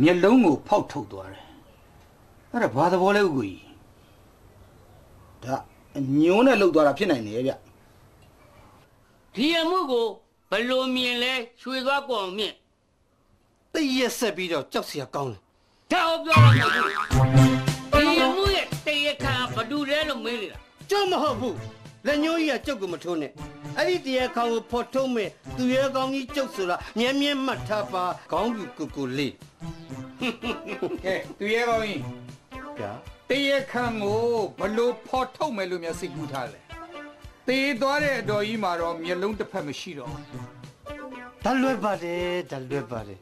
မျက်လုံးကိုဖောက်ထုတ်သွားတယ်အဲ့ဒါဘာသဘောလဲဥကိုကြီးဒါညိုးနဲ့လှုပ်သွားတာဖြစ်နိုင်တယ်ဗျဒီအမှုကိုဘယ်လိုမြင်လဲရွှေသွားကောင်မြင့်တိတ်ရက်ဆက်ပြီးတော့ကြောက်စရာကောင်းတယ်ဒါကိုပြောရမှာဒီအမှုရဲ့တရားခံဘယ်သူလဲလို့မေးနေတာကြောက်မဟုတ်ဘူး လက်ညှိုးကြီးကကြောက်ကိုမထိုးနဲ့အဲ့ဒီတရားခေါင်ကိုဖော်ထုတ်မဲ့သူရဲကောင်းကြီးကြောက်ဆိုတာမြဲမြဲမှတ်ထားပါခေါင်းပြူကိုကိုလေးကဲသူရဲကောင်းကြီးဗျာတရခံကိုဘလို့ဖော်ထုတ်မယ်လို့များစိတ်ကူးထားလဲတေးသွားတဲ့အတော်ကြီးမှာတော့မျက်လုံးတစ်ဖက်မရှိတော့ဘူးဓာတ်လွဲပါတယ်ဓာတ်လွဲပါတယ်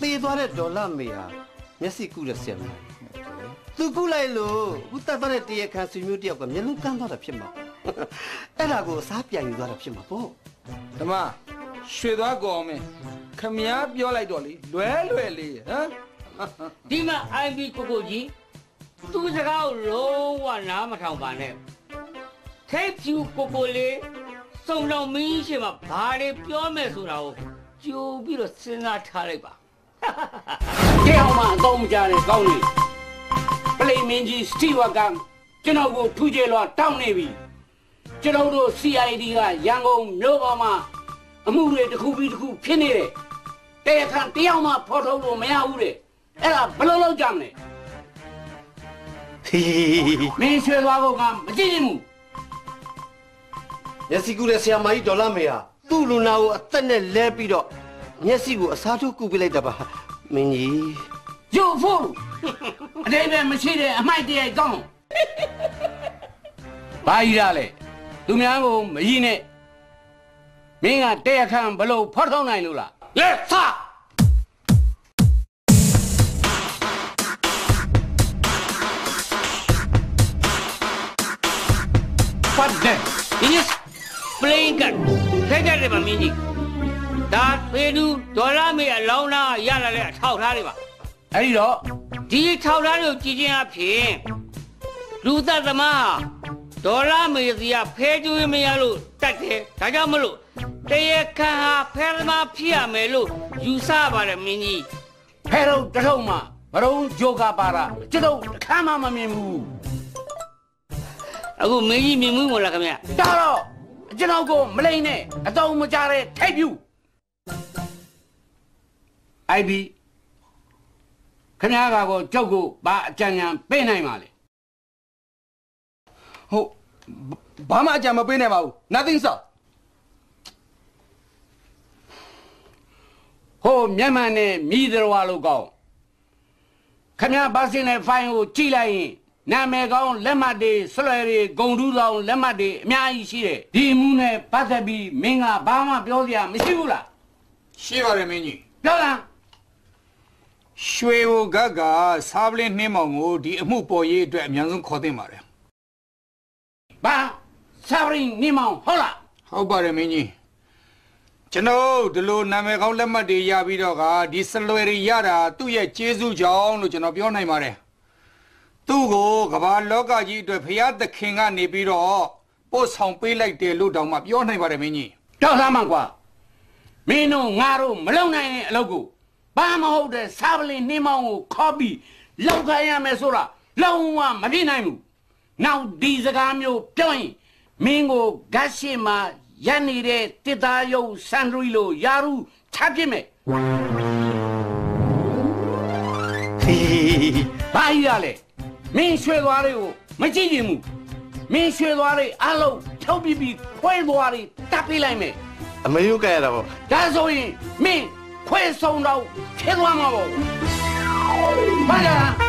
သေးသွားတဲ့ဒေါ်လာမေဟာမျက်စိကူးတဲ့ဆရာမ သူကူးလိုက်လို့ဦးတတ်တဲ့တရားခံဆွေမျိုးတယောက်ကမျက်လုံးကန်းသွားတာဖြစ်မှာအဲ့ဒါကိုအစားပြန်ယူသွားတာဖြစ်မှာပေါ့ဓမ္မရွှေသွားကောင်းမယ်ခမည်းပြောလိုက်တော့လေလွဲလွယ်လေးဟမ်ဒီမှာ IB ကိုကိုကြီးသူစကားကိုလုံးဝနားမထောင်ပါနဲ့ထိတ်ဖြူကိုကိုလေးစုံလုံးမင်းရှိမှဘာတွေပြောမယ်ဆိုတာကိုကြိုပြီးတော့စဉ်းစားထားလိုက်ပါတရားမှအကောင်းမကြတဲ့ကောင်းနေ ပလိမင်းကြီးစတီဝကမ်ကျွန်တော်ကိုထူးကျဲလွှာတောင်းနေပြီကျွန်တော်တို့ CID ကရန်ကုန်မြို့ပေါ်မှာအမှုတွေတစ်ခုပြီးတစ်ခုဖြစ်နေတယ်တရားခံတယောက်မှဖော်ထုတ်လို့မရဘူးတဲ့အဲ့ဒါဘယ်လိုလုပ်ကြမလဲဟီမင်းရွှေသွားဖို့ကမကြည့်ရင်ဘူးမျက်စိကူးတဲ့ဆရာမကြီးဒေါ်လာမေဟာသူ့လူနာကိုအသက်နဲ့လဲပြီးတော့မျက်စိကိုအစားထိုးကူပေးလိုက်တာပါမင်းကြီးကျို့ဖို့ အတိပ္ပယ်မရှိတဲ့အမိုက်တရိုက်ကောင်းဘာကြီးရလဲသူများကိုမကြီးနဲ့မင်းကတရားခံဘလို့ဖော်ထုတ်နိုင်လို့လားလက်စဖတ်တယ် is playing card ထိုက်တယ်ပါမင်းကြီးဒါပေသူဒေါ်လာမေအလောင်းလားရလာတဲ့အထောက်ထားတွေပါ အဲ့ဒီတော့ဒီထောက်ထားတွေကိုကြည့်ချင်းအဖြစ်လူသက်သမားဟာဒေါ်လာမေစီကဖဲကျွေးမရလို့တတ်တယ်ဒါကြောင့်မလို့တရားခံဟာဖဲသမားဖြစ်ရမယ်လို့ယူဆပါတယ်မင်းကြီးဖဲတော့တထုံမှာဘရုံဂျိုကာပါတာကျွန်တော်တစ်ခါမှမမြင်ဘူးအခုမင်းကြီးမြင်မှုမလားခင်ဗျဒါတော့ကျွန်တော်ကိုမလိမ့်နဲ့အတုံးမကြတဲ့ထိပ်ပြူ IB ခင်ဗျားကတော့ကြောက်ကိုဘာအကြံဉာဏ်ပေးနိုင်ပါလဲဟုတ်ဘာမှအကြံမပေးနိုင်ပါဘူး nothing sir ဟိုမြန်မာနဲ့မိသတော်ဝါလို့ကောင်းခင်ဗျားဘာစင်းတဲ့ဖိုင်ကိုကြည့်လိုက်ရင်နာမည်ကောင်းလက်မှတ်တွေဆွလွယ်တွေဂုံတူးဆောင်လက်မှတ်တွေအများကြီးရှိတယ်ဒီမှုနဲ့ပတ်သက်ပြီးမင်းကဘာမှပြောစရာမရှိဘူးလားရှိပါတယ်မင်းကြီးပြောလား ရွှေဘိုဂတ်ကစားပလင်းနှင်းမောင်ကိုဒီအမှုပေါ်ရေးအတွက်အများဆုံးခေါ်သင့်ပါတယ်ဘာဆာဘရင်နေမောင်ဟုတ်လားဟုတ်ပါတယ်မင်းကြီးကျွန်တော်ဒီလိုနာမည်ကောင်းလက်မှတ်တွေရပြီးတော့ကဒီစလွယ်တွေရတာသူ့ရဲ့ကျေးဇူးကြောင့်လို့ကျွန်တော်ပြောနိုင်ပါတယ်သူ့ကိုကမ္ဘာလောကကြီးအတွက်ဖရာသခင်ကနေပြီးတော့ပို့ဆောင်ပေးလိုက်တယ်လို့တောင်မှပြောနိုင်ပါတယ်မင်းကြီးကြောက်သားမှန်ကွာမင်းတို့ငါတို့မလုံနိုင်တဲ့အလုပ်ကို ဘာမဟုတ်တဲ့ဆာဘလင်နှင်းမောင်းကိုခေါ်ပြီးလောက်ခိုင်းရမယ်ဆိုတာလုံးဝမဖြစ်နိုင်ဘူးနောက်ဒီစကားမျိုးပြောရင်မင်းကိုဂတ်ရှိမှာရက်နေတဲ့တစ်သားရုပ်ဆန်ဒရီလိုယာရုချပြစ်မယ်ဟီဘာကြီးရလဲမင်းရွှေသွားတွေကိုမကြည့်ရင်ဘူးမင်းရွှေသွားတွေအလုံးထုတ်ပြီးပြီးခွဲသွားတွေတပ်ပေးလိုက်မယ်အမေယုတ်ကရတာပေါ့ဒါဆိုရင်မင်း ခွဲဆုံးတော့ဖြစ်သွားမှာပေါ့ဘာလဲဟ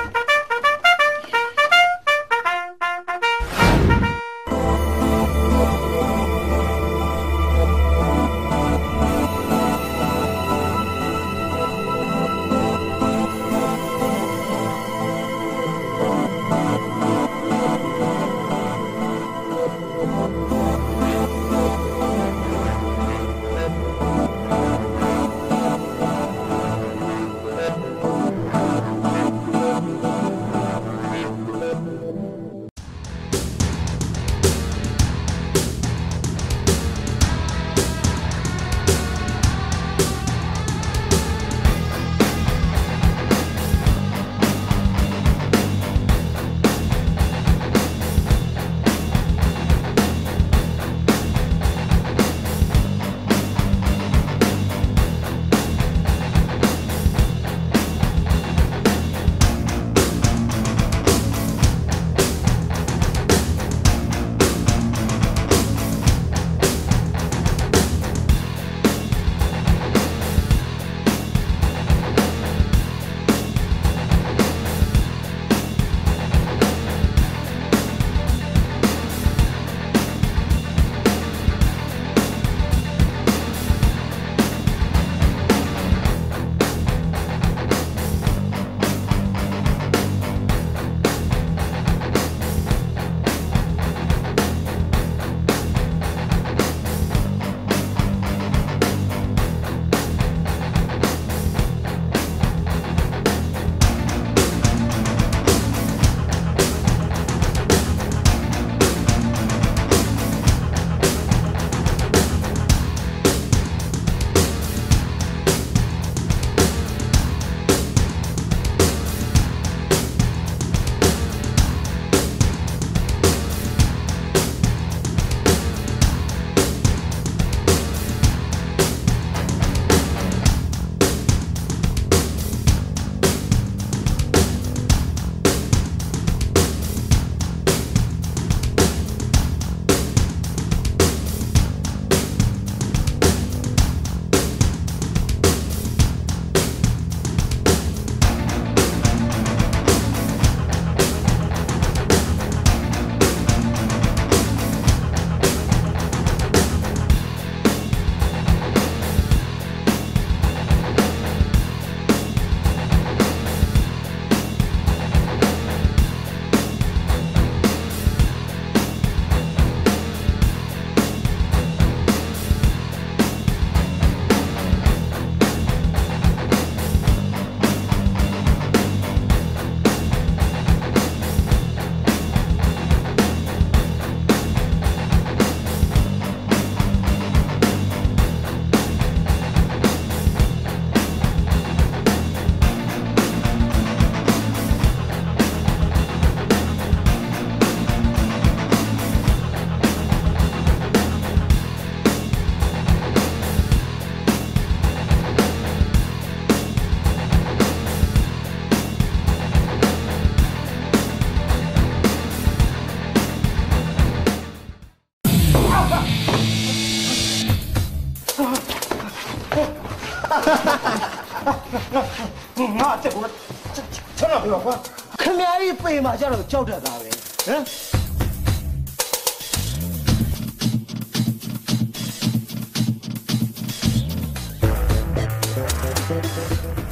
ကြတော့ကြောက်တတ်တာပဲဟမ်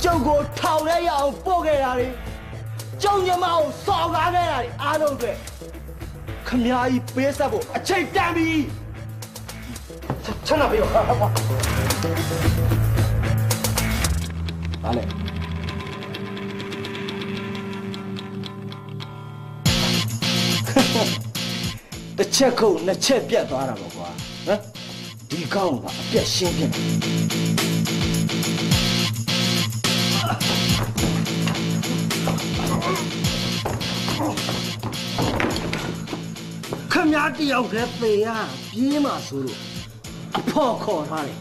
ကျုပ်ကိုထောင်ထဲရအောင်ပို့ခဲ့တာလေကျုံညမအောင်စော်ကားခဲ့တာလေအားလုံးအတွက်ခမကြီးပေးဆက်ဖို့အချိန်တန်ပြီချက်တော့ပြောဟာကွာဟာ ချက်ခုတ်နှစ်ချက်ပြတ်သွားတာပေါ့ကွာဟမ်ဒီကောင်းကအပြတ်ရှင်းဖြစ်တယ်ခမည်းတယောက်တည်းသေရပြေးမှဆိုလို့အဖော်ခေါ်ထားတယ်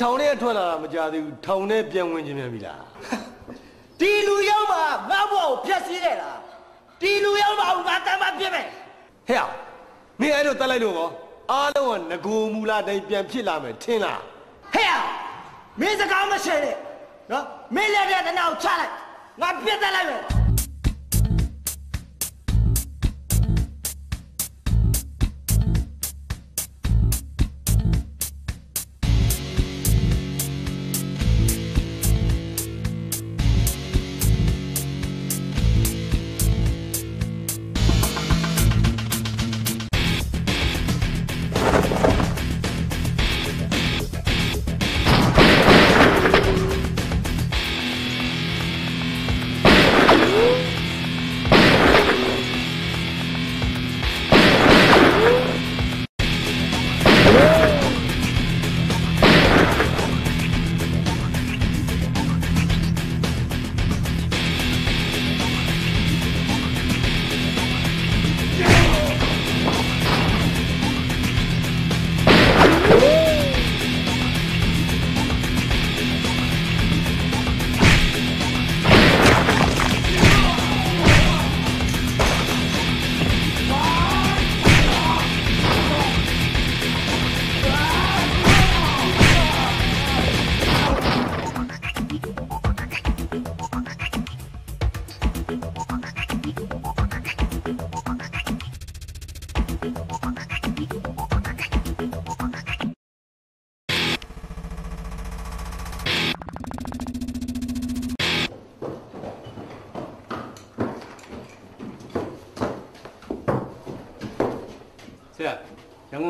ထောင်ထဲကထွက်လာတာမကြသေးဘူးထောင်ထဲပြန်ဝင်ခြင်းမြန်ပြီလားဒီလူရောက်မှာငါ့ဘဝကိုဖျက်ဆီးခဲ့တာဒီလူရောက်မှာငါတမ်းမပြစ်မယ်ဟဲ့မင်းအဲ့လိုတက်လိုက်လို့ကောအားလုံးကငကိုမူလာတိုင်းပြန်ဖြစ်လာမယ်ထင်လားဟဲ့မင်းစကားမရှိနဲ့နော်မင်းလက်တဲ့တနောက်ချလိုက်ငါပြစ်တက်လိုက်မယ်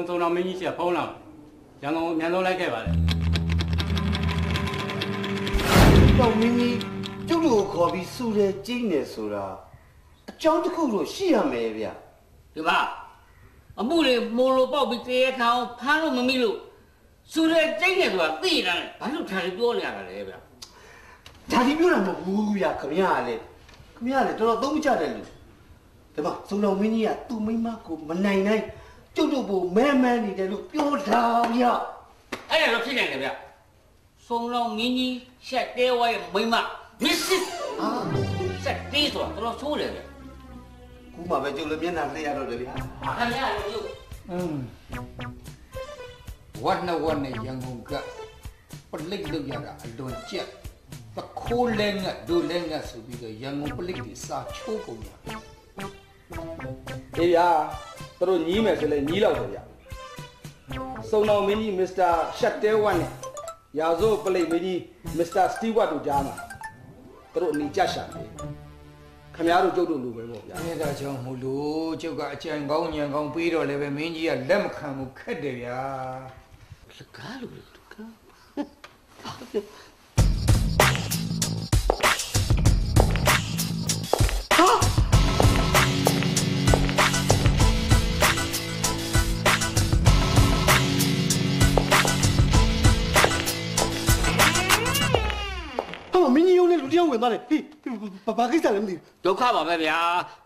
ကုန်သုံးတော်မင်းကြီးဆရာဖုန်းလာရန်ကုန်အမြန်ဆုံးလိုက်ခဲ့ပါလေတော့မင်းကြီးကျုပ်တို့ကိုခေါ်ပြီးစူတယ်ကျင်းနေဆိုတာအကြောင်းတစ်ခုတော့ရှိရမယ်ဗျဒီမှာအမှုတွေမိုးလိုပေါက်ပြီးတရားခံအောင်ဖမ်းလို့မမိလို့စူရဲကျိတ်နေဆိုတာသိရတယ်ဘာလို့ထားလို့ပြောနေရတာလဲဗျဒါဒီပြောတာမဟုတ်ဘူးဗျခမရလေခမရလေတော်တော်သုံးမကြတဲ့လူဒီမှာစုံတော်မင်းကြီးကသူ့မိန်းမကိုမနိုင်နိုင် ကျုပ်တို့ကိုမဲမဲနေတယ်လို့ပြောတာဗျအဲ့ဒါတော့ဖြစ်နေတယ်ဗျစုံလောင်းမင်းကြီးရှက်တဲဝိုင်းမိမမစ်စစ်အာဆက်တေးဆိုတာတော်တော်ဆိုးတယ်ဗျခုမှပဲကျုပ်လည်းမျက်နှာလှည့်ရတော့တယ်ဗျာခင်ဗျားတို့อืมဝတ်နဝတ်နဲ့ရန်ကုန်ကပလိတ်လောက်ရတာအလွန်ကြက်တခိုးလဲငတ်ဒိုလဲငတ်ဆိုပြီးတော့ရန်ကုန်ပလိတ်တွေစာချိုးကုန်ရအေးဗျာ သူတို့ညီးမယ်ဆိုလဲညီးလောက်တယ်ဗျစုံတော်မင်းကြီးမစ္စတာရှက်တဲဝတ်နဲ့ရာဇိုပလိတ်မင်းကြီးမစ္စတာစတီဝတ်တို့ကြားမှာသူတို့အနေကြရှာတယ်ခမရတို့ကျုပ်တို့လိုပဲပေါ့ဗျာအဲဒါကြောင့်မို့လို့ကျုပ်ကအကြံကောင်းညံကောင်းပြီးတော့လည်းပဲမင်းကြီးကလက်မခံဘူးခက်တယ်ဗျာစကားလို့ တူကရုံးဝင်သွားတယ်ဟေးဘာဘာကိစ္စလဲမသိဘူးဒုက္ခပါပဲဗျာ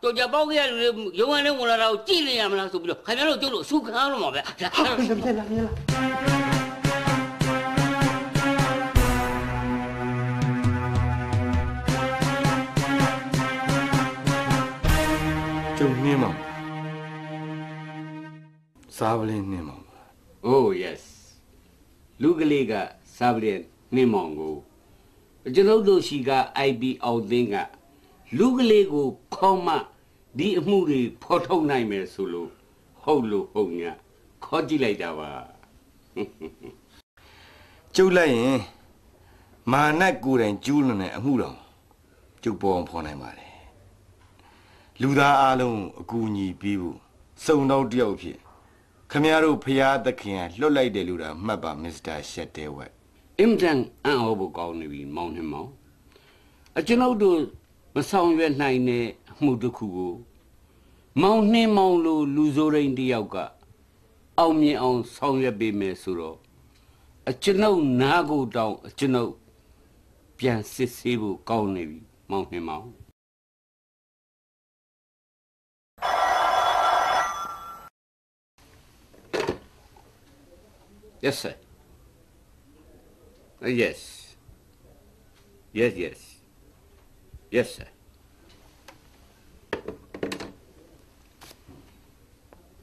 တော်ကြပေါက်ခဲ့ရလူတွေရုံးရင်းဝင်လာတာကိုကြည့်နေရမလားဆိုပြီးတော့ခင်ဗျားတို့ကျုပ်တို့အဆူခံရလို့မှာဗျာဟာမြင်လားမြင်လားကျုံနှင်းမောင်စားပလင်းနှင်းမောင် Oh yes လူကလေးကစားပတဲ့နှင်းမောင်ကို ကျွန်ုပ်တို့ရှိက IB အောင်သိန်းကလူကလေးကိုခေါင်းမဒီအမှုတွေဖော်ထုတ်နိုင်မယ်ဆိုလို့ဟုတ်လို့ဟုတ်ညာခေါ်ကြည့်လိုက်တာပါကျုပ်လိုက်ရင်မာနတ်ကိုယ်တိုင်ကျူးလွန်တဲ့အမှုတော်ကျုပ်ပေါ်အောင်ဖော်နိုင်ပါတယ်လူသားအလုံးကိုအကူအညီပေးဖို့စုံတော့တယောက်ဖြစ်ခမရတို့ဖရာသခင်ကလွတ်လိုက်တယ်လို့ဒါမှတ်ပါမစ္စတာရှက်တဲဝက် အင်တန်အံ့ဩဖို့ကောင်းနေပြီမောင်နှင်းမောင်အကျွန်ုပ်တို့မဆောင်ရွက်နိုင်တဲ့အမှုတစ်ခုကိုမောင်နှင်းမောင်လိုလူဆိုးရင်းတစ်ယောက်ကအောင်မြင်အောင်ဆောင်ရွက်ပေးမယ်ဆိုတော့အကျွန်ုပ်နားကိုတောင်းအကျွန်ုပ်ပြန်စစ်ဆေးဖို့ကောင်းနေပြီမောင်နှင်းမောင် Yes, sir. Uh, yes. Yes, yes. Yes, sir.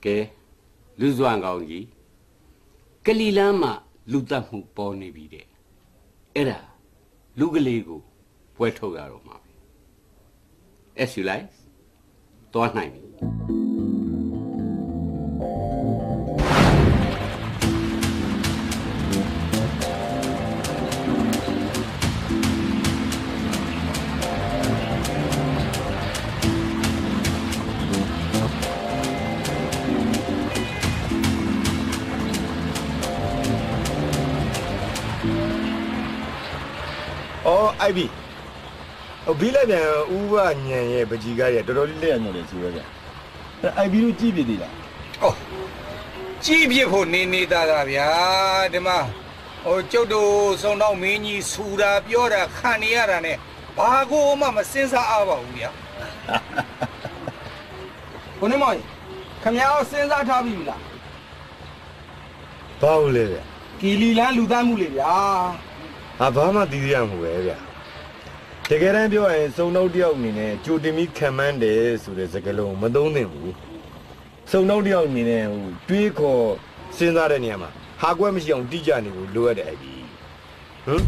ကဲလူစွမ်းကောင်းကြီးကလီလမ်းမှာလူတက်မှုပေါ်နေပြီတဲ့အဲ့ဒါလူကလေးကိုပွဲထုတ်ရတော့မှာပဲ As you like သွားနိုင်ပြီ။ အော်အိုက်ဘီ။ဟိုဘီလိုက်ပြန်ဦးဝညံရဲ့ပကြီးကားရဲ့တော်တော်လေးလက်ရညော်တယ်ဆိုရဗျ။အဲအိုက်ဘီတို့ကြည့်ပြီသေးလားဩကြည့်ပြဖို့နေနေသားသားဗျာဒီမှာဟိုကျုပ်တို့စုံတော့မင်းကြီးဆူတာပြောတာခံနေရတာ ਨੇ ဘာကိုမှမစင်စားအားပါဘူးဗျာဘုန်းမောင်ခမ ्या ကိုစဉ်းစားထားပြီလား။ဘာလို့လဲဗျကီလီလန်းလူသားမှုလေဗျာ။ဟာဘာမှသိရမှာပဲဗျ။ တကယ်တမ်းပြောရင်စုံတော့တယောက်အနေနဲ့ကြိုတင်ပြီးခံမှန်းတယ်ဆိုတဲ့စကားလုံးမသုံးသင့်ဘူး။စုံတော့တယောက်အနေနဲ့ဟိုတွေးခေါ်စဉ်းစားတဲ့နေရာမှာဟာကွက်မရှိအောင်တိကျနေဖို့လိုအပ်တယ်အိုက်ဘီ။ဟမ်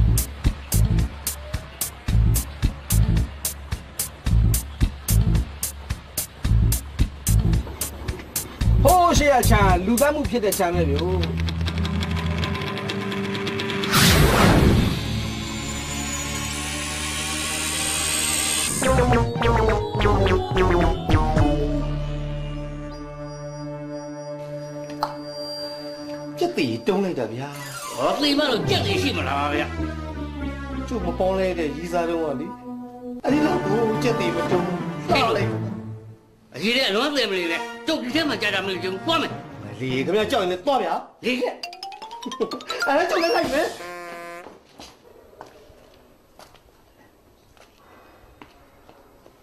ဟိုးရှေ့ရချာလူသားမှုဖြစ်တဲ့ချာပဲဗျို့ တီတုံးလိုက်တာဗျာဟောသိမလို့ကြက်နေရှိမလားဗျာကျုပ်မပေါင်းလဲတဲ့ရီစားတော့ကလေအဲ့ဒီတော့ကိုကြက်တီမတုံးတော့လိုက်အကြီးတဲ့အလွန်သေးမလေးနဲ့ကျုပ်ဒီထဲမှာကြာတာမလို့ကျုပ်သွားမယ်လေခင်ဗျာကြောက်ရင်လည်းသွားဗျာလေကအဲ့ဒါကြောက်လည်းလိုက်မယ်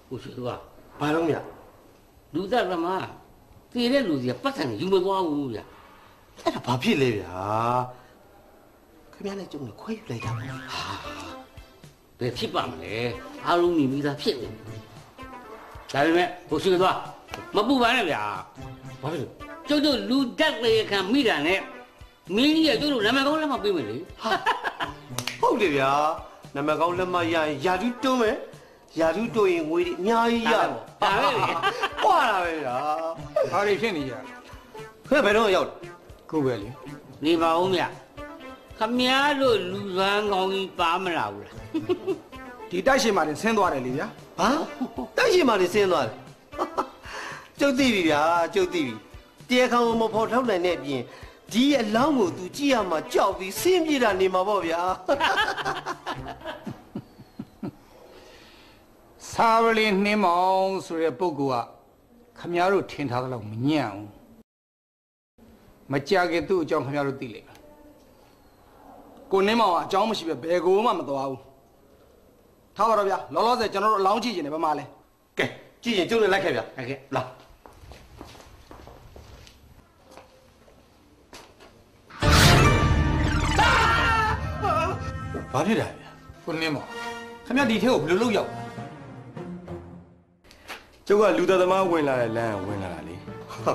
ဟိုရှိသူကဘာတော့မြလူသားသမားတည်တဲ့လူစီကပတ်စံယူမသွားဘူးဗျာ အဲ့ဒါဘာဖြစ်လဲဗျာခင်ဗျားလည်းကျုံနဲ့ခွဲယူလိုက်တာဟာဘယ်ဖြစ်ပါမလဲအားလုံးမြင်ပြီးသားဖြစ်နေတယ်ဒါပေမဲ့ဟိုရှိသွားမပူပါနဲ့ဗျာဘာဖြစ်လို့ကျုပ်တို့လူတက်လေခံမိတာနဲ့မင်းကြီးကကျုပ်တို့နာမည်ကောင်းလက်မပေးမယ်လေဟုတ်တယ်ဗျာနမကောင်းလက်မရရင်ယာတူးတွန်းမယ်ယာတူးတွန်းရင်ငွေတွေအများကြီးရဒါပဲလေပွာတာပဲဗျာဘာတွေဖြစ်နေကြလဲခွဲဘယ်တော့ရောက်လဲ ခုပဲလေနေပါဦးမြခမည်းတော်လူစမ်းကောင်းကြီးပါမလားဘူးလားဒီတိုက်ရှင်မှာတင်ဆင်းသွားတယ်လေဗျာဟာတိုက်ရှင်မာနေဆင်းသွားတယ်ကျုပ်သိပြီဗျာကျုပ်သိပြီတရားခံကိုမဖော်ထုတ်နိုင်တဲ့အပြင်ဒီအလောင်းကို तू ကြည့်ရမှာကြောက်ပြီးဆင်းပြေတာနေမှာပေါ့ဗျာစာဝလင်းနှင်းမောင်ဆိုတဲ့ပုဂ္ဂိုလ်ကခမည်းတော်ထင်ထားသလောက်မညံ့ဘူး မကြခင်သူ့အကြောင်းခမည်းတော်သိလိမ့်မယ်ကိုနင်းမောင်ကအကြောင်းမရှိပဲဘယ်ကိုမှမသွားဘူးထားပါတော့ဗျာလောလောဆယ်ကျွန်တော်တို့အလောင်းကြည့်ကျင်တယ်ဗမာလဲကဲကြည့်ရင်ကျုပ်လည်းလိုက်ခဲ့ဗျာဟုတ်ကဲ့လာဘာဖြစ်တာဗျာကိုနင်းမောင်ခင်ဗျဒီထဲကိုဘယ်လိုလုပ်ရောက်လဲကျုပ်ကလူသားသမားဝင်လာတဲ့လမ်းကိုဝင်လာတာလေဟာ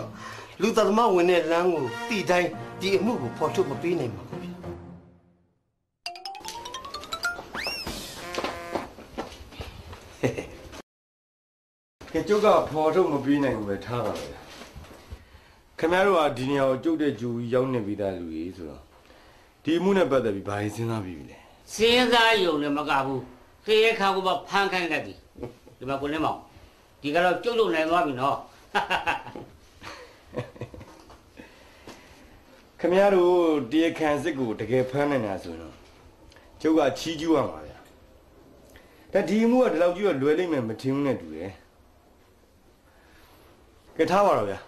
လူသားသမားဝင်တဲ့လမ်းကိုတီတိုင်းဒီအမှုကိုဖော်ထုတ်မပေးနိုင်ပါဘူးဗျာကဲကျုပ်ကဖော်ထုတ်မပြီးနိုင်ဘူးပဲထားပါဗျာခင်ဗျားတို့ကဒီနေရာကိုကျုပ်တဲ့ဂျူကြီးရောက်နေပြီးသားလူကြီးဆိုတော့ဒီအမှုနဲ့ပတ်သက်ပြီးဘာရင်စဉ်းစားပြီးပြီလဲစဉ်းစားယုံနဲ့မကဘူးသေခါကဘာဖန်ခိုင်းလိုက်ပြီဒီမှာကိုနေမောင်ဒီကတော့ကျုပ်လုံနိုင်သွားပြီနော် ခင်ဗျားတို့တရားခံစစ်ကိုတကယ်ဖမ်းနိုင်တာဆိုရင်တော့ကျုပ်ကချီးကျူးရမှာဗျာဒါဒီအမှုကဒီလောက်ကြီးတော့လွယ်လိမ့်မယ်မထင်ဘူးနဲ့တူတယ်ကဲထားပါတော့ဗျာ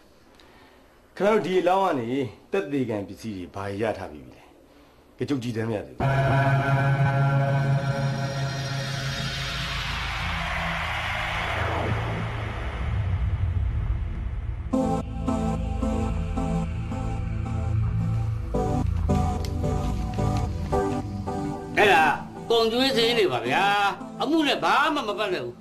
ခင်ဗျားတို့ဒီအလောင်းကနေတက်သေးကံပစ္စည်းတွေဘာရထားပြီးပြီလဲကဲကျုပ်ကြည့်တယ်မရသေးဘူး ကျွေးစင်းနေပါဗျာအမှုနဲ့ဘာမှမပတ်သက်ဘူး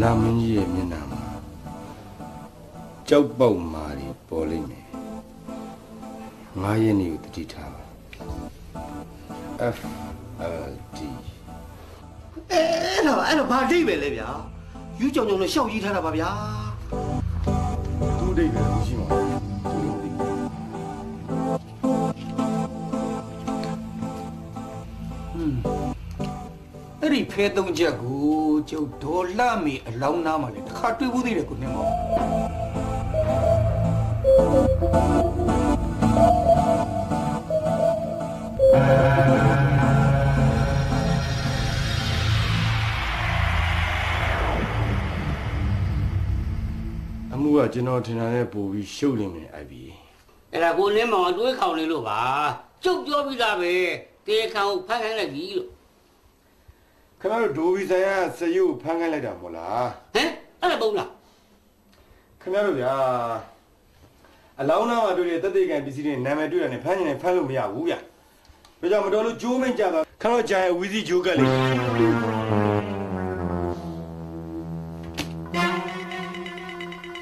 လာမင်းကြီးရဲ့မျက်နှာမှာကြောက်ပေါက်မာတွေပေါ်လိမ့်မယ်ငါးရက်နေကိုတတိထားပါ F L D အဲ့ဒါအဲ့ဒါဘာဒိတ်ပဲလဲဗျာ ယူကြောင်ကြောင်နဲ့ရှောက်ကြီးထားတာပါဗျာသူ့အတိတ်ပဲမရှိပါဘူးသူ့အတိတ်အဲ့ဒီဖဲသုံးချက်ကိုကျုပ်ဒေါ်လာမီအလောင်းသားမှာလေတစ်ခါတွေ့ဘူးသေးတယ်ကိုနင်းမောင် ကကျွန်တော်ထင်တာနဲ့ပို့ပြီးရှုပ်နေမယ် IB အဲ့ဒါကိုနေမောင်အတွေးခေါင်နေလို့ပါကျုပ်ပြောပြီးသားပဲသေခါကိုဖန်ခိုင်းလိုက်ပြီလို့ခင်ဗျားတို့ဒိုဘီဆိုင်ကစရုပ်ဖမ်းခိုင်းလိုက်တာမဟုတ်လားဟမ်အဲ့ဒါပုံလားခင်ဗျားတို့ဗျာအလောင်းသားမှာတွေ့တဲ့တက်သေးကံပစ္စည်းတွေနာမည်တွေ့တာနဲ့ဖမ်းရင်လည်းဖမ်းလို့မရဘူးဗျာဒါကြောင့်မတော်လို့ကြိုးမိတ်ကြတာခင်ဗျားတို့ကြာရင်အဝီစီဂျိုးကတ်လေး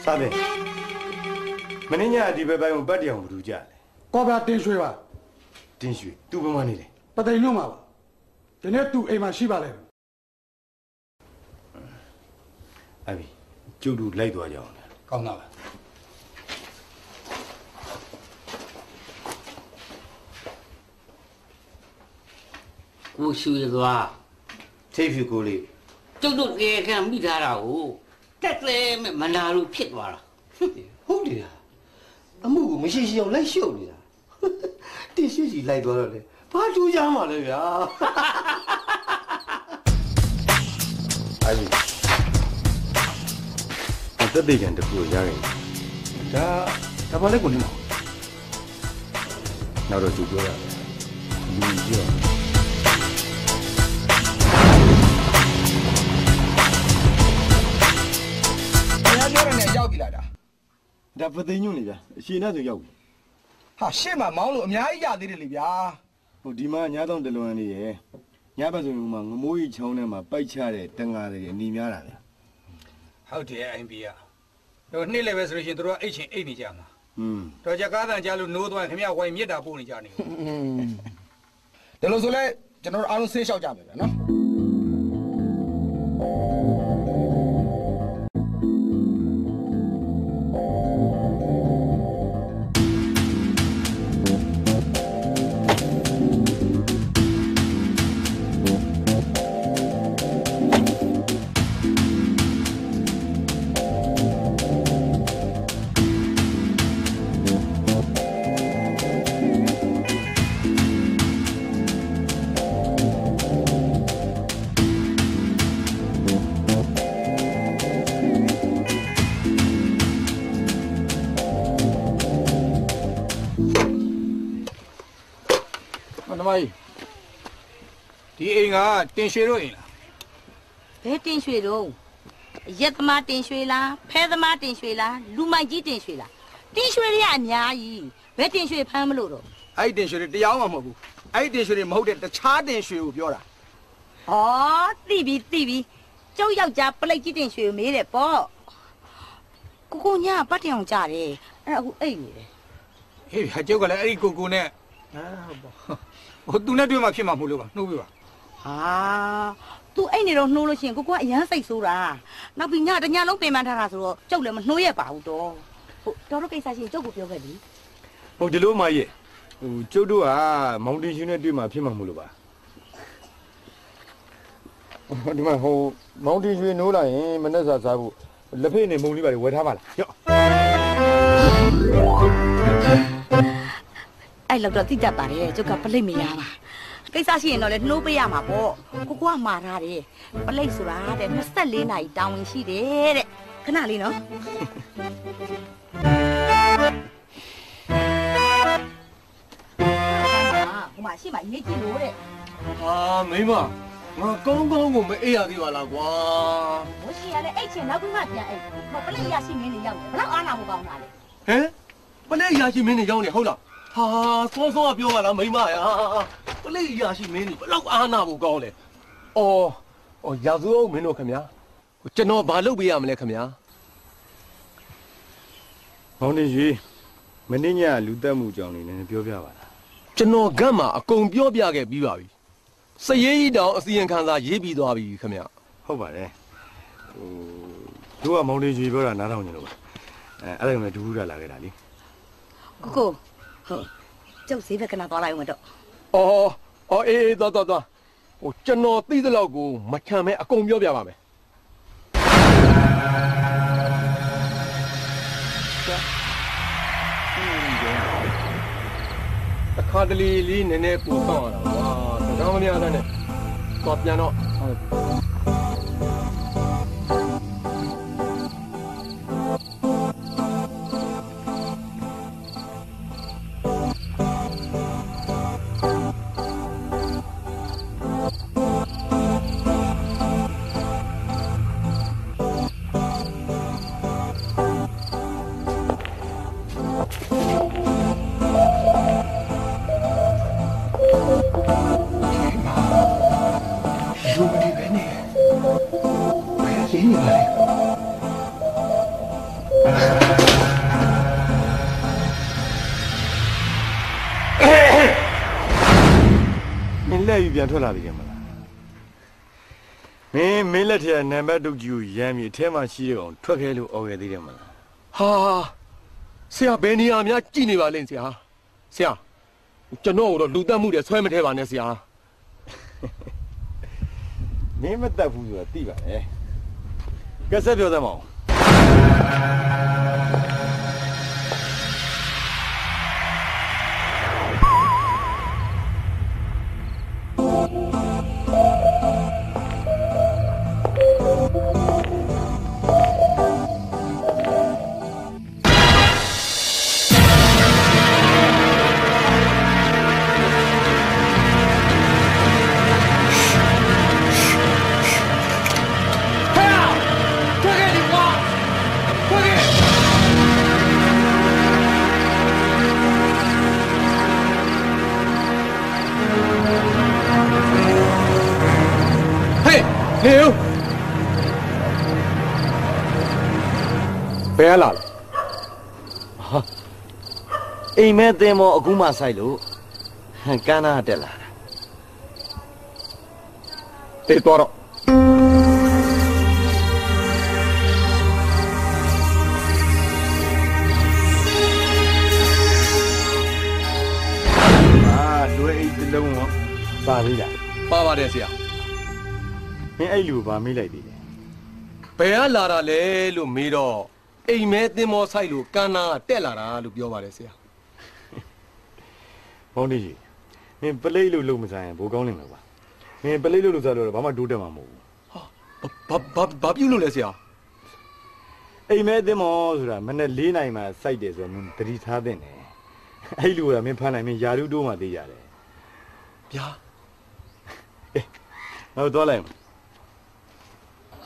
စားတယ်မင်းညာဒီဘက်ပိုင်းကိုပတ်တရားမတူကြလေကောဗျာတင်ရွှေပါတင်းရွှေသူ့ဘက်မှနေတယ်ပသိမ်ညွန့်မှာပါဒီနေ့သူ့အိမ်မှာရှိပါလေအဲ့ပြီကျုပ်တို့လိုက်သွားကြအောင်လေကောင်းတာပါကိုရှူရသွားထိပ်ဖြူကိုလေးကျုပ်တို့သေခါမိထားတာကို တက်လဲမဲ့မနာလို့ဖြစ်သွားတာဟုတ်တယ်လားအမှုကိုမရှိရှိအောင်လိုက်ရှုပ်နေတာတင်ရွှေကြီးလိုက်သွားတော့လေဘာထူးကြမှာလဲဗျာအဲ့ဒီအသက်သေးကံတစ်ခုကိုရရင်ဒါဒါပါလေကိုနင်းမောင်နောက်တော့ကျူပြောရတယ်လူကြီးရော ဒါပသိညွန့်လေဗျာအရှင်နဲ့ဆိုရောက်ပြီဟာရှေ့မှာမောင်းလို့အများကြီးရသေးတယ်လေဗျာဟိုဒီမှာညသောင်းတလွန်လေးရယ်ညဘက်ဆိုရင်ဟိုမှာငမိုးကြီးချောင်းထဲမှာပိုက်ချတဲ့တန်ဃာတွေအနီများတာဗျာဟုတ်တယ်အိမ်ဘီကတို့နေ့လည်းပဲဆိုလို့ရှိရင်တို့ကအိတ်ချင်အိတ်နေကြမှာอืมတော့ကြကားတန်ကြားလို့နိုးသွားရင်ခင်ဗျဝိုင်မြစ်တာပို့နေကြနေဘူးဒါလို့ဆိုလဲကျွန်တော်တို့အားလုံးဆေးလျှောက်ကြမယ်ဗျာနော် ဒီအိမ်ကတင်ရွှေတို့အိမ်လားဘယ်တင်ရွှေတော့ရက်သမားတင်ရွှေလားဖဲသမားတင်ရွှေလားလူမိုက်ကြီးတင်ရွှေလားတင်ရွှေတွေကအများကြီးဘယ်တင်ရွှေဖမ်းမလို့တော့အဲ့ဒီတင်ရွှေတွေတရားမှမဟုတ်ဘူးအဲ့ဒီတင်ရွှေတွေမဟုတ်တဲ့တခြားတင်ရွှေကိုပြောတာဟောသိပြီသိပြီကျုပ်ယောက်ျားပလိတ်ကြီးတင်ရွှေကိုမေးတယ်ပေါ့ကိုကိုညာပတ်တအောင်ကြတယ်အဲ့ဒါအခုအိတ်နေတယ်ဟေးဟာကျုပ်ကလည်းအဲ့ဒီကိုကိုနဲ့အာဟိုသူနဲ့တွေ့မှဖြစ်မှာမဟုတ်လို့ပါနှုတ်ပြပါ ဟာသူအိတ်နေတော့နှိုးလို့ရှိရင်ကိုကအရန်စိတ်ဆိုးတာနောက်ပြီးညတညလုံးပင်ပန်းထားတာဆိုတော့ကျုပ်လည်းမနှိုးရပါဘူးတော့ဟုတ်တော်တော်ကိစ္စရှိရင်ကျုပ်ကိုပြောခဲ့ပြီဟုတ်ဒီလိုမရဲ့ဟိုကျုပ်တို့ကမောင်တင်ရှင်နဲ့တွေ့မှာဖြစ်မှာမလို့ပါဟိုဒီမှာဟိုမောင်တင်ရွှေနိုးလာရင်မနဲ့စားစားဖို့လက်ဖေးနဲ့မုံလေးပါလေဝယ်ထားပါလားရော့အဲ့လောက်တော့တိတတ်ပါတယ်ကျုပ်ကပလိတ်မရပါ ကိစ္စရှိရင်တော့လေနှိုးပေးရမှာပေါ့ကိုကကမှာထားတယ်ပလိတ်ဆိုတာတဲ့24နာရီတောင်းဝင်ရှိတယ်တဲ့ခဏလေးနော်ဟိုမှာရှိမှရေးကြည့်လို့တဲ့ဟာမိမငါကောင်းကောင်းကိုမအေးရသေးပါလားကွာဘိုးရှိရလေအဲ့ချင်းနောက်ပြီးမှပြန်အဲ့မပလိတ်ရရှိမင်းနေရောက်တယ်ဘလောက်အားနာဖို့ကောင်းတာလဲဟမ်ပလဲရရှိမင်းနေရောက်နေဟုတ်လား ဟာစောစောကပြောပါလားမိမရာပလဲရရှိမင်းနေဘလောက်အားနာဖို့ကောင်းလဲအော်အော်ရာဇူအောင်မင်းတို့ခင်ဗျာကျွန်တော်ဘာလုပ်ပေးရမလဲခင်ဗျာမောင်တင်ရွှေမင်းညလူတက်မှုကြောင့်နေလည်းပြောပြပါလားကျွန်တော်ဂတ်မှာအကုန်ပြောပြခဲ့ပြီးပါပြီစရေးကြီးတောင်အစီရင်ခံစာရေးပြီးသွားပြီခင်ဗျာဟုတ်ပါတယ်ဟိုတို့ကမောင်တင်ရွှေပြောတာနားထောင်နေလို့ပါအဲအဲ့ဒါကလည်းဒူးရလာခဲ့တာလေကိုကို ဟုတ်ကျုပ်ဈေးဘက်ကနာသွားလိုက်ဦးမတော့အော်အော်အေးအေးသွားသွားသွားဟိုကျွန်တော်သိသလောက်ကိုမခံမဲအကုန်ပြောပြပါမယ်အခါတလီလေးနည်းနည်းပူတော့ရတာကွာတကောင်းမများတဲ့နဲ့သွားပြန်တော့လူ ပြန်ထွက်လာပြီမလားမင်းမင်းလက်ထက်နံပါတ်တုတ်ကြီးကိုရမ်းပြီးအထဲမှာရှိတဲ့အောင်ထွက်ခဲလို့អော်ခဲ့သေးတယ်မလားဟာဆရာဘယ်နေရာများကြည်နေပါလဲဆရာဆရာကျွန်တော်တို့လူတက်မှုတွေဆွဲမထဲပါနဲ့ဆရာမင်းမတက်ဘူးဆိုတာသိပါတယ်ကက်ဆက်ပြောသမောင် ဘယ်လာလဲအိမ်မဲသင်မောအခုမှဆိုင်လို့ဟန်ကန်းနာတက်လာတာတေးတော့တော့အာလွယ်အိတ်တစ်လုံးရောပါသေးလားပါပါတယ်ဆရာမင်းအဲ့လူကိုဗာမေးလိုက်သေးတယ်ဘယ်ကလာတာလဲလို့မေးတော့ အိမ်မဲသင်္ဘောဆိုင်လို့ကန်းနာကတက်လာတာလို့ပြောပါတယ်ဆရာမောင်တင်ကြီးမင်းပလိတ်လို့လုံမဆိုင်ရင်ဘိုးကောင်းနေမှာပါမင်းပလိတ်လို့လို့စားလို့တော့ဘာမှတိုးတက်မှာမဟုတ်ဘူးဘာဘာဘာပြုတ်လို့လဲဆရာအိမ်မဲအသင်းမောဆိုတာမနေ့၄နိုင်မှစိုက်တယ်ဆိုတော့မင်းတတိထားတဲ့တယ်အဲ့လူကမင်းဖမ်းနိုင်မင်းယာရုတိုးမှသိရတယ်ဗျာငါတို့သွားလိုက်မယ်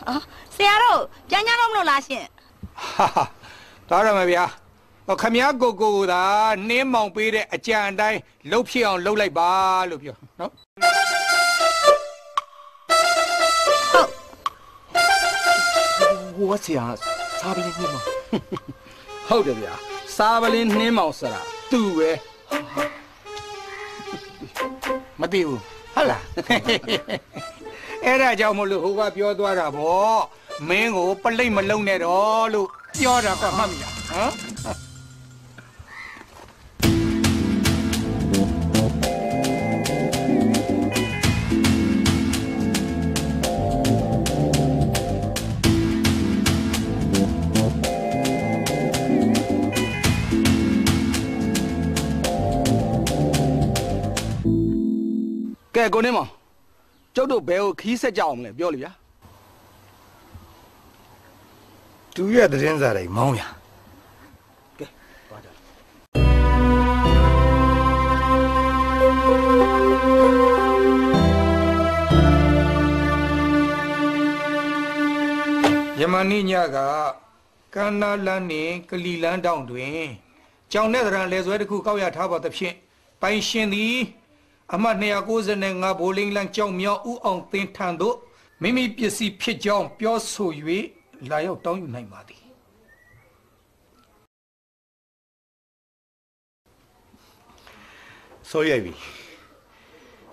အော်ဆရာတို့ပြန်ကြတော့မလို့လားရှင် ဟာဟာတော်ရမယ်ဗျာဟောခမည်းကိုကိုကိုသာနှင်းမောင်ပေးတဲ့အကြံအတိုင်းလှုပ်ဖြစ်အောင်လှုပ်လိုက်ပါလို့ပြောနော်ဟိုကဆရာစားပလင်းနေမှာဟုတ်တယ်ဗျာစားပလင်းနှင်းမောင်စရာသူ့ပဲမသိဘူးဟုတ်လားအဲ့ဒါကြောင့်မလို့ဟိုကပြောသွားတာဗော မင်းကိုပလိတ်မလုံးနဲ့တော့လို့ပြောတာကမှတ်မိလားဟမ်ကဲကိုနေမောင်ကျုပ်တို့ဘယ်ကိုခီးဆက်ကြအောင်မလဲပြောလေဗျာ သူရဲ့သတင်းစာတိုင်းမောင်းရကဲသွားကြယမနိညကကန္နာလန်းနှင့်ကလီလန်းတောင်တွင်ကြောင်တဲ့သရံလဲဆွဲတစ်ခုကောက်ရထားပါသဖြင့်ပိုင်ရှင်သည်အမှတ်295ဘိုလင်းလန်းကြောင်မြောက်ဥအောင်သင်ထံသို့မိမိပစ္စည်းဖြစ်ကြောင်းပြောဆို၍ လာရောက်တောင်းယူနိုင်ပါသည်ဆောရိုက်ပြီ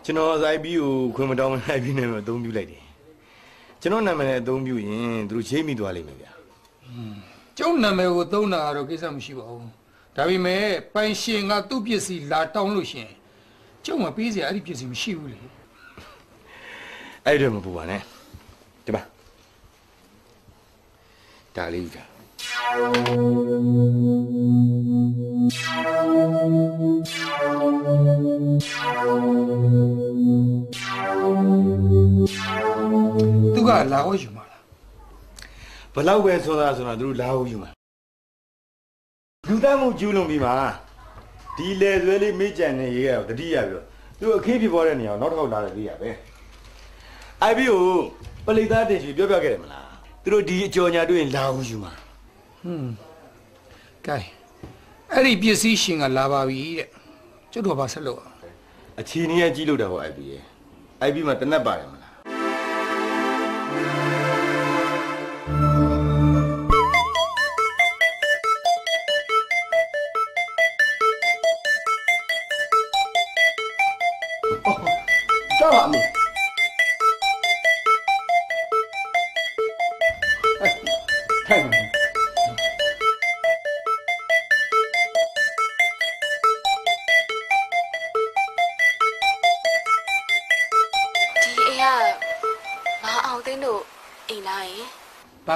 ကျွန်တော် IP ကိုခွင့်မတောင်း IP နဲ့ပဲအသုံးပြုလိုက်တယ်ကျွန်တော်နာမည်နဲ့အသုံးပြုရင်သူတို့ရေးမိသွားလိမ့်မယ်ဗျာကျုံနာမည်ကိုသုံးတာကတော့ကိစ္စမရှိပါဘူးဒါပေမဲ့ပိုင်ရှင်ကသူ့ပစ္စည်းလာတောင်းလို့ရှရင်ကျုံမပေးစရာအဲ့ဒီပစ္စည်းမရှိဘူးလေအဲ့ဒါမပူပါနဲ့ဒီပါ ဒါလေးယူတာသူကလာဝယူမှာလားဘလောက်ပဲဆိုတာဆိုတာသူတို့လာဟုတ်ယူမှာလူသားမှုကျူးလွန်ပြီးမှဒီလေဆွဲလေးမေးကြံနေရေးရတော့တတိယပြီးတော့သူအခင်းဖြစ်ပေါ်တဲ့နေရာကိုနောက်တစ်ခေါက်လာတယ်လေးရပဲ IP ကိုပလိသားတင်ရှိပြောပြခဲ့တယ်မလား သူတို့ဒီအကြော်ညာတွေ့ရင်လာဟုတ်ယူမှာဟွန်းကဲအဲ့ဒီပစ္စည်းရှင်ကလာပါပြီတဲ့ကျုပ်တို့ကဘာဆက်လုပ်အောင်အချီနေရကြီးလို့တာဟော IP ရဲ့ IP မှာတနက်ပါတယ်မလား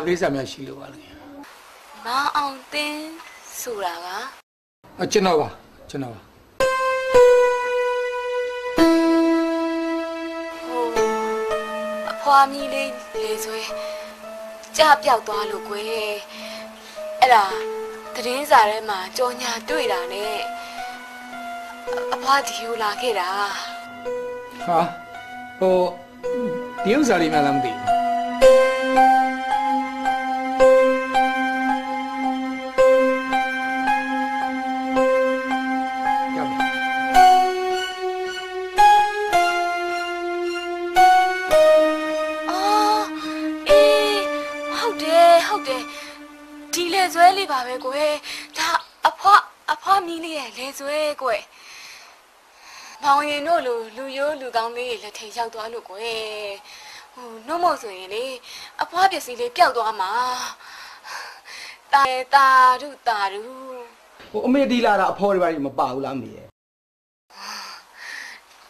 ကိစ္စများရှိလို့ပါလဲမအောင်သိန်းဆိုတာကအကျွန်တော်ပါကျွန်တော်ပါဟိုအဖွားမီးလေးလေဆွဲကြပြောက်သွားလို့ကွယ်အဲ့ဒါသတင်းစာထဲမှာကြော်ညာတွေ့တာနဲ့အဖွားဒီကိုလာခဲ့တာဟာဟိုဒီဥစ္စာလေးများလားမသိဘူး လေဆွဲလေးပါပဲကွယ်ဒါအဖွားအဖွားမီးလေးရဲ့လေဆွဲကွယ်မောင်ရင်တို့လူလူရိုးလူကောင်းလေးတွေလက်ထိန်ရောက်သွားလို့ကွယ်ဟိုနှုတ်မို့ဆိုရင်လေအဖွားပစ္စည်းလေးပျောက်သွားမှာတာတာဒုတာဒုဟိုအမေဒီလာတာအဖေါ်တွေပါမပါဘူးလားအမေရဲ့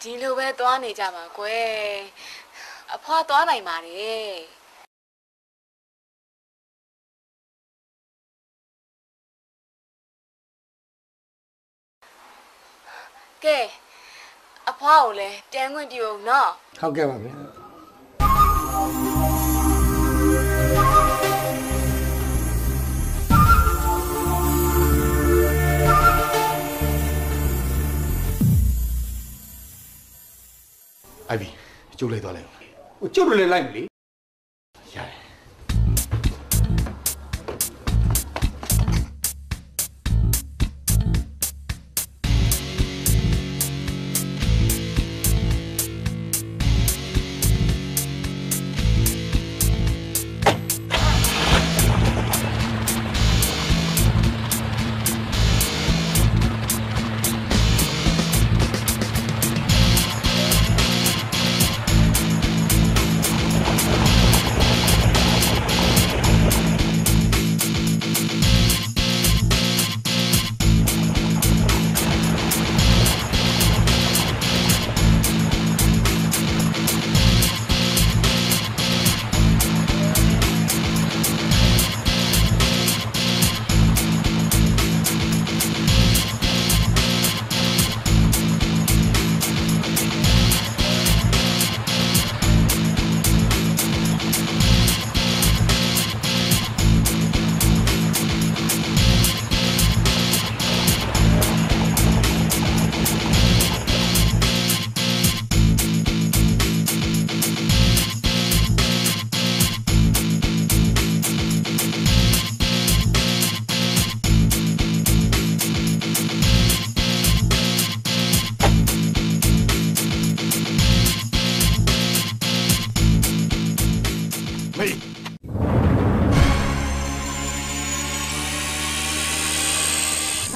ဒီလိုပဲသွားနေကြပါကွယ်အဖွားသွားနိုင်ပါတယ် ကဲအဖွားကိုလည်းပြန်ခွင့်ပြုအောင်နော်ဟုတ်ကဲ့ပါဗျာ IP ကျုပ်လိုက်သွားလိုက်အောင်ဟိုကျုပ်တို့လည်းလိုက်မလေ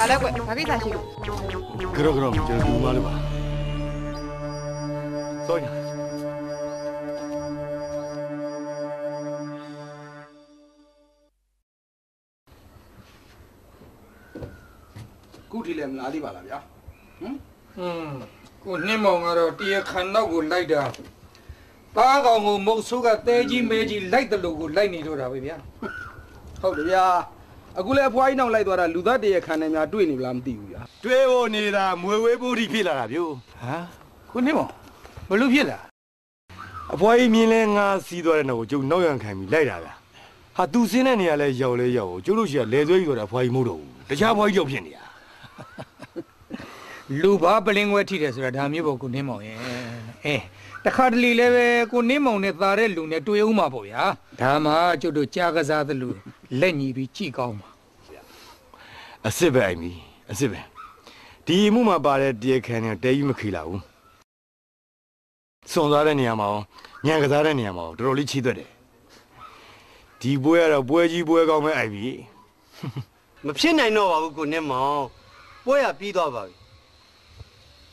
ခါလဲကွဘာကိစ္စရှိလို့ကြောက်ကြောက်ကျွန်တော်ဘူးမလို့ပါစောရခုထိလည်းမလာသေးပါလားဗျာဟမ်ဟွန်းကိုနှင်းမောင်ကတော့တရားခံတော့ကိုလိုက်တာသားကောင်ကိုမုတ်ဆိုးကတဲကြီးမဲကြီးလိုက်တယ်လို့ကိုလိုက်နေတော့တာပဲဗျာဟုတ်တယ်ဗျာ အခုလည်းအဖွားကြီးနောက်လိုက်သွားတာလူသားတရခံနေများတွေ့နေဗလားမသိဘူးဗျာတွေးဖို့နေတာမွေဝေးဖို့ထိဖြစ်လာတာဗျို့ဟာကိုနှင်းမောင်ဘလို့ဖြစ်လာအဖွားကြီးမြင်လဲငါစီးသွားတဲ့နောက်ကိုကျုပ်နောက်ရန်ခံပြီးလိုက်တာဗျာဟာသူစင်းတဲ့နေရာလဲရောက်လဲရောက်ကျုပ်တို့ရှိကလဲဆွဲကြီးဆိုတာအဖွားကြီးမဟုတ်တော့ဘူးတခြားအဖွားကြီးရောက်ဖြစ်နေတာလူဘာပလင်းခွဲထိတယ်ဆိုတာဒါမျိုးပေါ့ကိုနှင်းမောင်ရဲ့အဲ တခါတလေလည်းပဲကိုနှင်းမောင်နဲ့သားတဲ့လူနဲ့တွေ့ဦးမှာပေါ့ဗျာဒါမှကျုပ်တို့ကြားကစားသလိုလက်ညီပြီးကြည်ကောင်းပါအစ်စ်ပဲအိမ်ပြီအစ်စ်ပဲဒီမှုမှာပါတဲ့တရားခံနဲ့တဲကြီးမခိလာဘူးစွန်သွားတဲ့နေရာမှာညံကစားတဲ့နေရာမှာတော်တော်လေးချီးသွက်တယ်ဒီပွဲကတော့ပွဲကြီးပွဲကောင်းပဲအိမ်ပြီမဖြစ်နိုင်တော့ပါဘူးကိုနဲ့မောင်ပွဲရပြီးသွားပါပြီ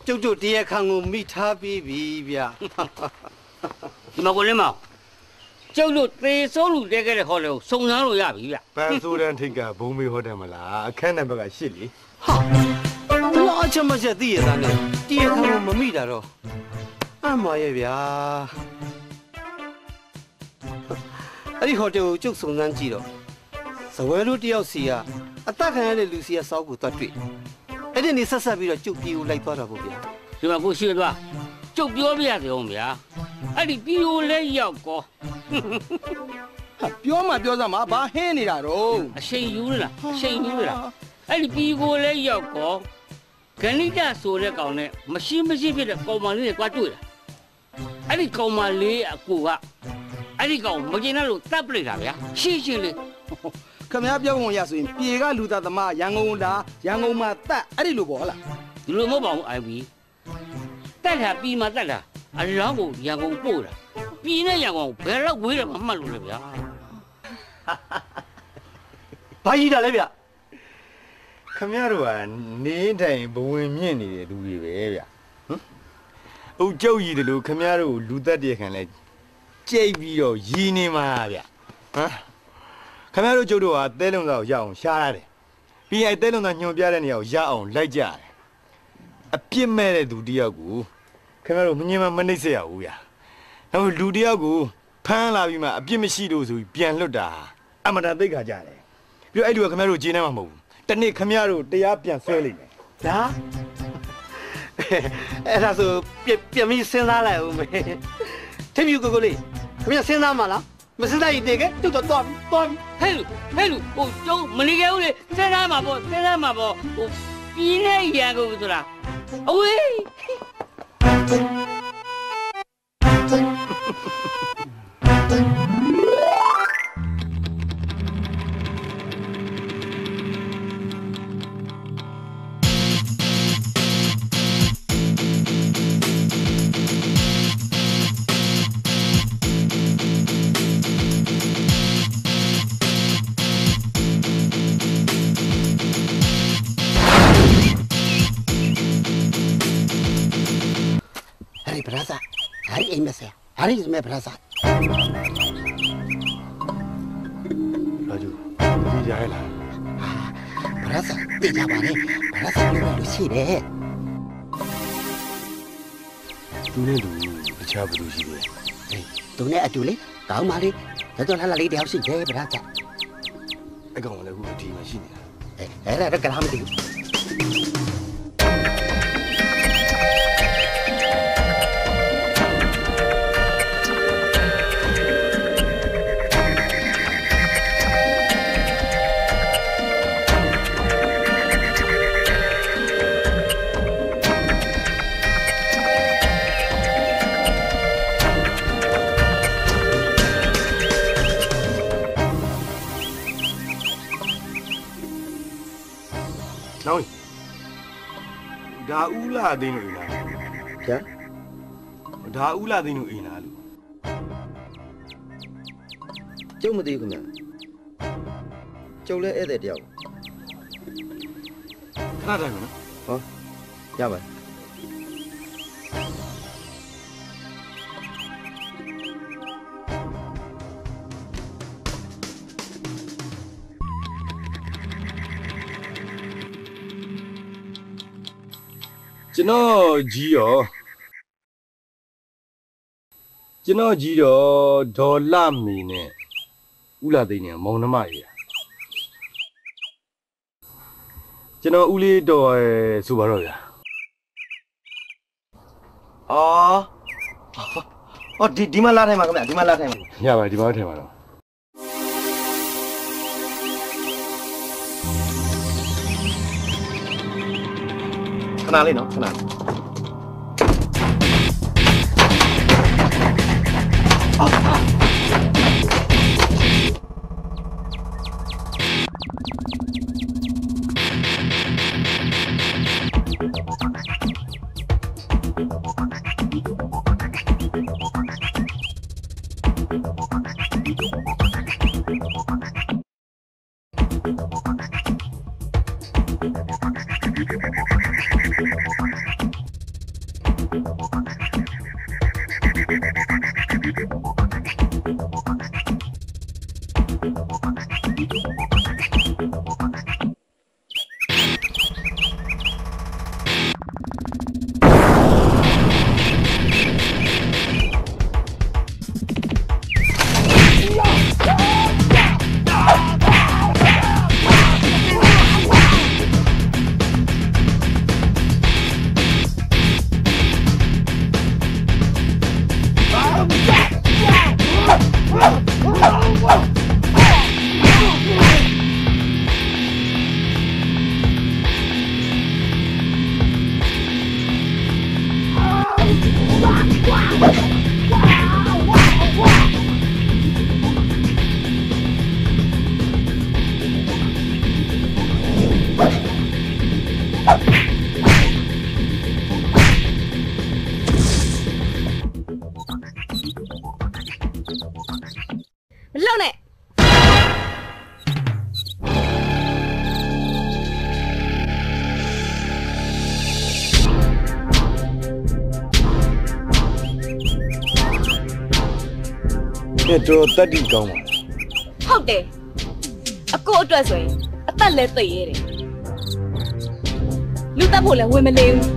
ကျုပ်တို့တရားခံကိုမိထားပြီးပြီဗျဒီမှာကိုလင်းမောင်ကျုပ်တို့သေဆုံးလူတဲခဲ့တဲ့ခေါ်လေကိုစုံစမ်းလို့ရပြီဗျပန်းဆိုးတန်းထိတ်ကဘုံမေဟောတယ်မလားအခန်းနံပါတ်ကရှစ်လေဘလောက်အချက်မချက်သိရတာနဲ့တရားခံကိုမမိတာတော့အမှန်ရဲ့ဗျာအဲ့ဒီဟိုတယ်ကိုကျုပ်စုံစမ်းကြည့်တော့ဇဝဲလူတယောက်စီကအသက်ခံရတဲ့လူစီကစောက်ကိုတွတ်တွေ့ အဲ့ဒီနေဆက်ဆက်ပြီးတော့ကျုပ်ပြေကိုလိုက်သွားတာပေါ့ဗျာဒီမှာကိုရှိရသွားကျုပ်ပြောပြရစီအောင်ဗျာအဲ့ဒီပြီးကိုလဲရောက်ကောဟာပြောမှပြောစမ်းမှာဘာဟင်းနေတာတော့အချိန်ယူလားအချိန်ယူလားအဲ့ဒီပြီးကိုလဲရောက်ကောဂဏိတဆိုတဲ့ကောင်နဲ့မရှိမရှိဖြစ်တဲ့ကောင်မလေးနဲ့တွားတွေ့တာအဲ့ဒီကောင်မလေးအကူကအဲ့ဒီကောင်မကျင်လို့တပ်ပလိုက်တာဗျာရှင်းရှင်းလေး ခမ ्या ပြောဝင်ရဆိုရင်ပြေကလူသားသမားရန်ကုန်လာရန်ကုန်မှာတက်အဲ့ဒီလိုပေါ့ဟုတ်လားဒီလိုမဟုတ်ပါဘူးအိုင်ဗီတက်တာပြီးမှတက်တာအလောင်းကိုရန်ကုန်ပို့တာပြီးနဲ့ရန်ကုန်ဘယ်တော့ဝေးတယ်မမှတ်လို့လေဗျာဘာကြီးတာလဲဗျခမရတို့ကနေတိုင်ဘဝင်မြင့်နေတဲ့လူတွေပဲဗျဟမ်အုတ်ကြောက်ကြီးတယ်လို့ခမရတို့လူသက်တရခံလဲကြိတ်ပြီးတော့ရည်နေမှာဗျဟမ် ခမရတို့ကျုပ်တို့ကတဲလုံးသားကိုရအောင်ရှားရတယ်ပြီးရင်တဲလုံးသားညွန်ပြတဲ့နေရာကိုရအောင်လိုက်ကြတယ်အပြစ်မဲ့တဲ့သူတယောက်ကိုခမရတို့မငြင်းမမနှိမ့်ဆက်ရဘူးဗျနောက်လူတယောက်ကိုဖမ်းလာပြီးမှအပြစ်မရှိလို့ဆိုပြီးပြန်လွတ်တာအမတန်သိက္ခာကြတယ်ပြီးတော့အဲ့လူကခမရတို့ဂျင်းနေမှာမဟုတ်ဘူးတနေ့ခမရတို့တရားပြန်ဆွဲလိမ့်မယ်ဒါအဲ့ဒါဆိုပြပြမိစဉ်းစားလိုက်ဦးမေထိပ်ပြူကိုကိုလေးခင်ဗျစဉ်းစားမလား မစဉ်းစားရင်တကယ်တူတော့တော့တော့ဟဲ့လူဟဲ့လူဟိုကျုံမနေကြဘူးလေစဉ်းစားမှာပေါ့စဉ်းစားမှာပေါ့ဟိုပြီးနဲ့ရန်ကုန်ဆိုတာအဝေးဟာ 20. Alizme Plaza. Raju, đi ra là. Plaza, đi ra bà đi. Plaza đi vào được xí đấy. Chú nên đủ, cái cha bà đủ xí đấy. Tụi này ở chú lấy, cáo mà đi. Thế tôi là lấy đéo xí đấy, Plaza. Anh còn là hụt thì mà xí này. Đấy là rất là ham tình. ဒါဦးလာသိန်းလို့အိမ်လားဗျာဒါဦးလာသိန်းလို့အိမ်လားလို့ကျုပ်မသိဘူးခင်ဗျကျုပ်လည်းဧည့်သည်တယောက်ခဏတိုင်းမနော်ဟောရပါ ကျွန်တော်ကြီးရောကျွန်တော်ကြီးတော့ဒေါ်လာမီနဲ့ဦးလာသိန်းနဲ့မောင်နှမရေကျွန်တော်ဦးလေးတော်ရယ်ဆိုပါတော့ဗျာအော်ဟောဒီဒီမှာလာထိုင်ပါခင်ဗျဒီမှာလာထိုင်ပါရပါတယ်ဒီမှာထည့်ပါတော့ ခဏလေးနော်ခ ကဲတော်တက်တီကောင်းပါဟုတ်တယ်အကိုအတွက်ဆိုရင်အသက်လည်းသိရတယ်လူတက်ဖို့လည်းဝင်မလေးဘူး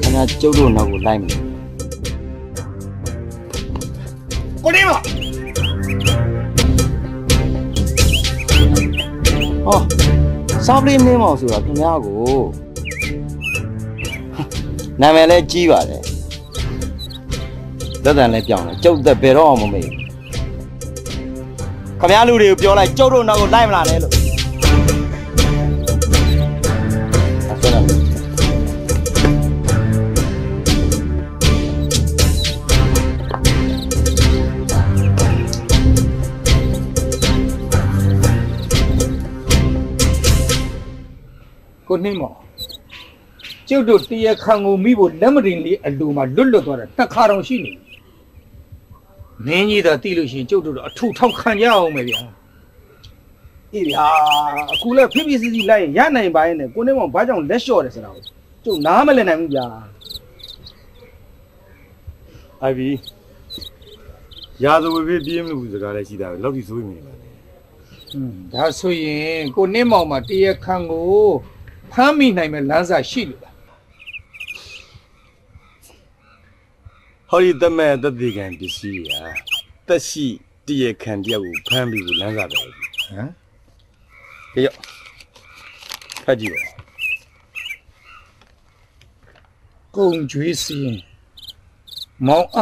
ခင်ဗျာကျုပ်တို့နောက်ကိုလိုက်မယ် စားပလေးမင်းမောင်ဆိုတာခင်ဗျားကိုနာမည်လည်းကြီးပါတယ်သက်တန်လည်းပြောင်းတယ်ကျုပ်သက်ဘယ်တော့မှမမေ့ဘူးခင်ဗျားလူတွေကိုပြောလိုက်ကျုပ်တို့နောက်ကိုလိုက်မလာနဲ့လို့ ကိုနှင်းမောင်ကျုပ်တို့တရားခံကိုမိဖို့လက်မတင်လေးအလိုမှာလွတ်လွတ်သွားတာတစ်ခါတော့ရှိနေပြီမင်းကြီးသာသိလို့ရှိရင်ကျုပ်တို့တော့အထူထောက်ခံကြအောင်မယ်ဗျာအေးဗျာအခုလည်းဖိဖိစီစီလိုက်ရင်ရနိုင်ပါရဲ့နဲ့ကိုနေမောင်ဘာကြောင့်လက်လျှော့တယ်ဆိုတာကိုကျုပ်နားမလည်နိုင်ဘူးဗျာအိုင်ဘီရာဇဝေပြေးမလို့စကားလည်းရှိတာပဲလောက်ထိစိုးမိနေပါနဲ့ဟွန်းဒါဆိုရင်ကိုနှင်းမောင်မှာတရားခံကို ဖမ်းမိနိုင်မဲ့လမ်းစာရှိလို့လားဟောဒီတမဲတတိကံပစ္စည်းရာတက်ရှိတရခံတယောက်ကိုဖမ်းပြီးကိုလမ်းစာပဲဟမ်ကြောက်ဖတ်ကြည့်ပါကုံကျွေးစီရင်မောင်အ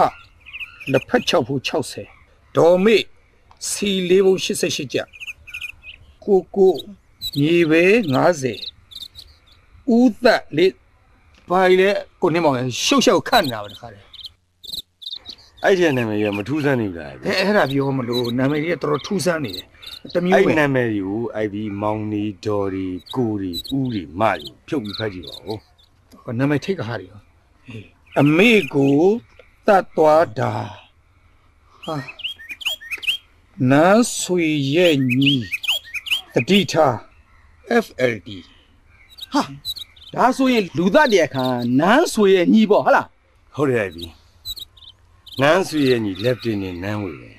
လက်ဖက်6ဖို့60ဒေါ်မေစီလေးဖို့88ကျကိုကိုညီပဲ90 ဦးသက်လေးဘာလဲကိုနေမောင်ရရှုပ်ရှုပ်ခတ်နေတာပဲတခါတည်းအဲ့ဒီနာမည်ရမထူးဆန်းနေဘူးလားအဲအဲ့ဒါပြောမလို့နာမည်ကြီးကတော်တော်ထူးဆန်းနေတယ်တမျိုးအဲ့ပဲနာမည်ကြီးကိုအိုင်ဘီမောင်နီဒေါ်ရီကိုရီဦးရီမရီဖြုတ်ပြီးဖတ်ကြည့်ပါဦးဟောနာမည်ထိတ်ကဟာရီရောအမေကိုတတ်သွားတာဟာနန်းဆွေရဲ့ညီတတိထား FLD ဟာ ဒါဆိုရင်လူသားတရားခံနန်းဆွေရဲ့ညီပေါ့ဟုတ်လားဟုတ်တယ်အိုင်ဘီနန်းဆွေရဲ့ညီလက်တင်နဲ့နန်းဝေပဲ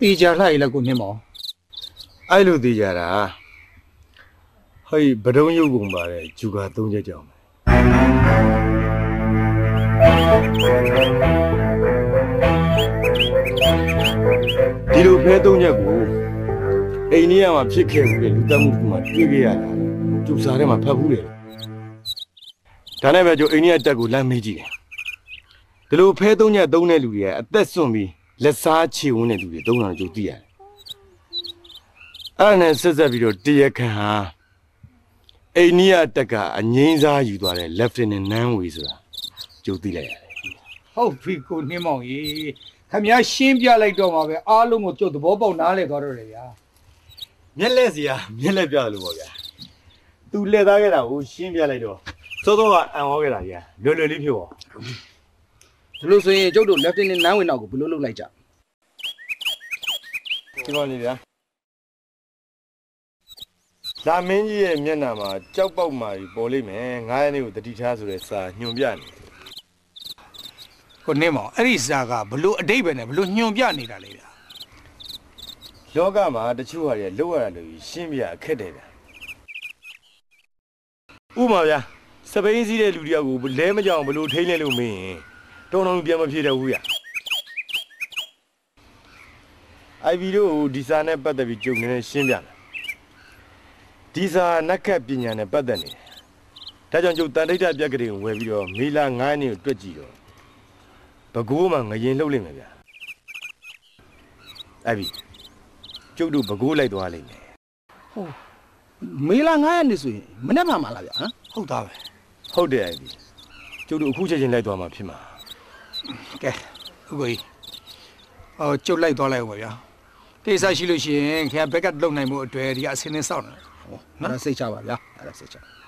တေချာလှရည်လက်ကိုနှင်းမောင်အဲ့လိုသေးကြတာဟိုဗဒုံရုပ်ကုန်ပါတဲ့ဂျူကာ၃ချက်ကြောင့်ပဲဒီလိုဖဲ၃ချက်ကိုအိန္ဒိယမှာဖြစ်ခဲ့မှုတဲ့လူတက်မှုကမှတွေ့ခဲ့ရတာ ကျူစာထဲမှာဖတ်ဘူးတယ်ဒါနဲ့ပဲကျိုအိန္ဒိယတက်ကိုလမ်းမေးကြည့်တယ်ဒီလိုဖဲ၃ချက်သုံးတဲ့လူတွေကအသက်စွန့်ပြီးလက်စားချေဝန်းတဲ့လူတွေသုံးတာကျိုသိရတယ်အဲ့ဒါနဲ့ဆက်ဆက်ပြီးတော့တရခန်ဟာအိန္ဒိယတက်ကအငိမ့်စားယူသွားတဲ့ Lieutenant Nanway ဆိုတာကြိုသိလိုက်ရတယ်ဟုတ်ပြီကိုနှင်းမောင်ကြီးခမည်းရှင်းပြလိုက်တော့မှာပဲအားလုံးကိုကြုတ်သဘောပေါက်နားလဲသွားတော့တယ်ဗျာမျက်လက်စရာမျက်လက်ပြလို့ပေါ့ဗျာ သူလက်သားခဲ့တာကိုရှင်းပြလိုက်တော့စောစောကအံ့ဩခဲ့တာကြီးလွယ်လွယ်လေးဖြစ်သွားဒီလိုဆိုရင်ကျုပ်တို့ lieutenant နန်းဝင်တော့ကိုဘယ်လိုလုပ်လိုက်ကြဒီပါလေဗျာလာမင်းကြီးရဲ့မျက်နှာမှာကြောက်ပေါက်မာကြီးပေါ်လိမ့်မယ်ငားရနေကိုတတိထားဆိုတဲ့စာညွန်ပြနေကိုနှင်းမောင်အဲ့ဒီစာကဘလို့အတိတ်ပဲနဲ့ဘလို့ညွန်ပြနေတာလဲဗျာလောကမှာတချို့ဟာတွေလောက်ရတာလို့ရှင်းပြအခက်တယ်ဗျာ ဥပမာဗျာစပိန်စည်းတဲ့လူတယောက်ကိုလဲမကြောင်ဘလို့ထိမ့်လဲလို့မင်းရင်တုံတုံပြန်မဖြစ်တော့ဘူးဗျာအိုင်ဗီတို့ဒီစာနဲ့ပတ်သက်ပြီးကြုံနေရှင်းပြမယ်ဒီစာနက်ခတ်ပညာနဲ့ပတ်သက်နေတယ်ဒါကြောင့်ကျုပ်တန်ထိတ်တပြက်ကလေးကိုဝယ်ပြီးတော့မေလာ9နှစ်ကိုတွက်ကြည့်တော့ဘကိုးမှာငရင်လှုပ်လိမ့်မယ်ဗျာအဲ့ဒီကျုပ်တို့ဘကိုးလိုက်သွားလိမ့်မယ်ဟုတ် မေလာ9ရက်နေဆိုရင်မနေ့မှမလားဗျာဟမ်ဟုတ်သားပဲဟုတ်တယ်အဲ့ဒီကျုပ်တို့အခုချက်ချင်းလိုက်သွားမှာဖြစ်မှာကဲဥကိုကြီးဟောကျုပ်လိုက်သွားလိုက်အောင်ပါဗျာကိစ္စရှိလို့ရှိရင်ခင်ဗျာဘက်ကလုံနိုင်မှုအတွက်ဒီကအစင်းနဲ့စောင့်နေနော်အဲ့ဒါစိတ်ချပါဗျာအဲ့ဒါစိတ်ချခ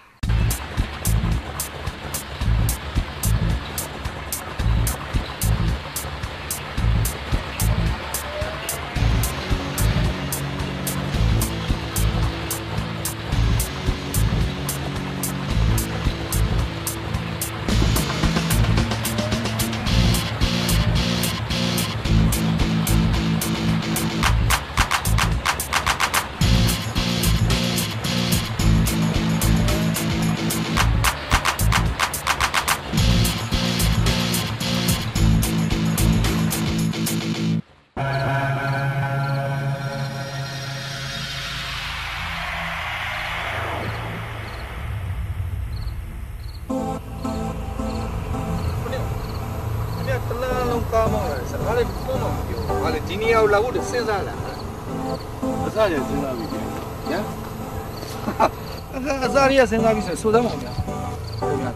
အစားရစဉ်းစားပြီးဆိုဆိုသမ်းပါဗျာဟုတ်ဗျာ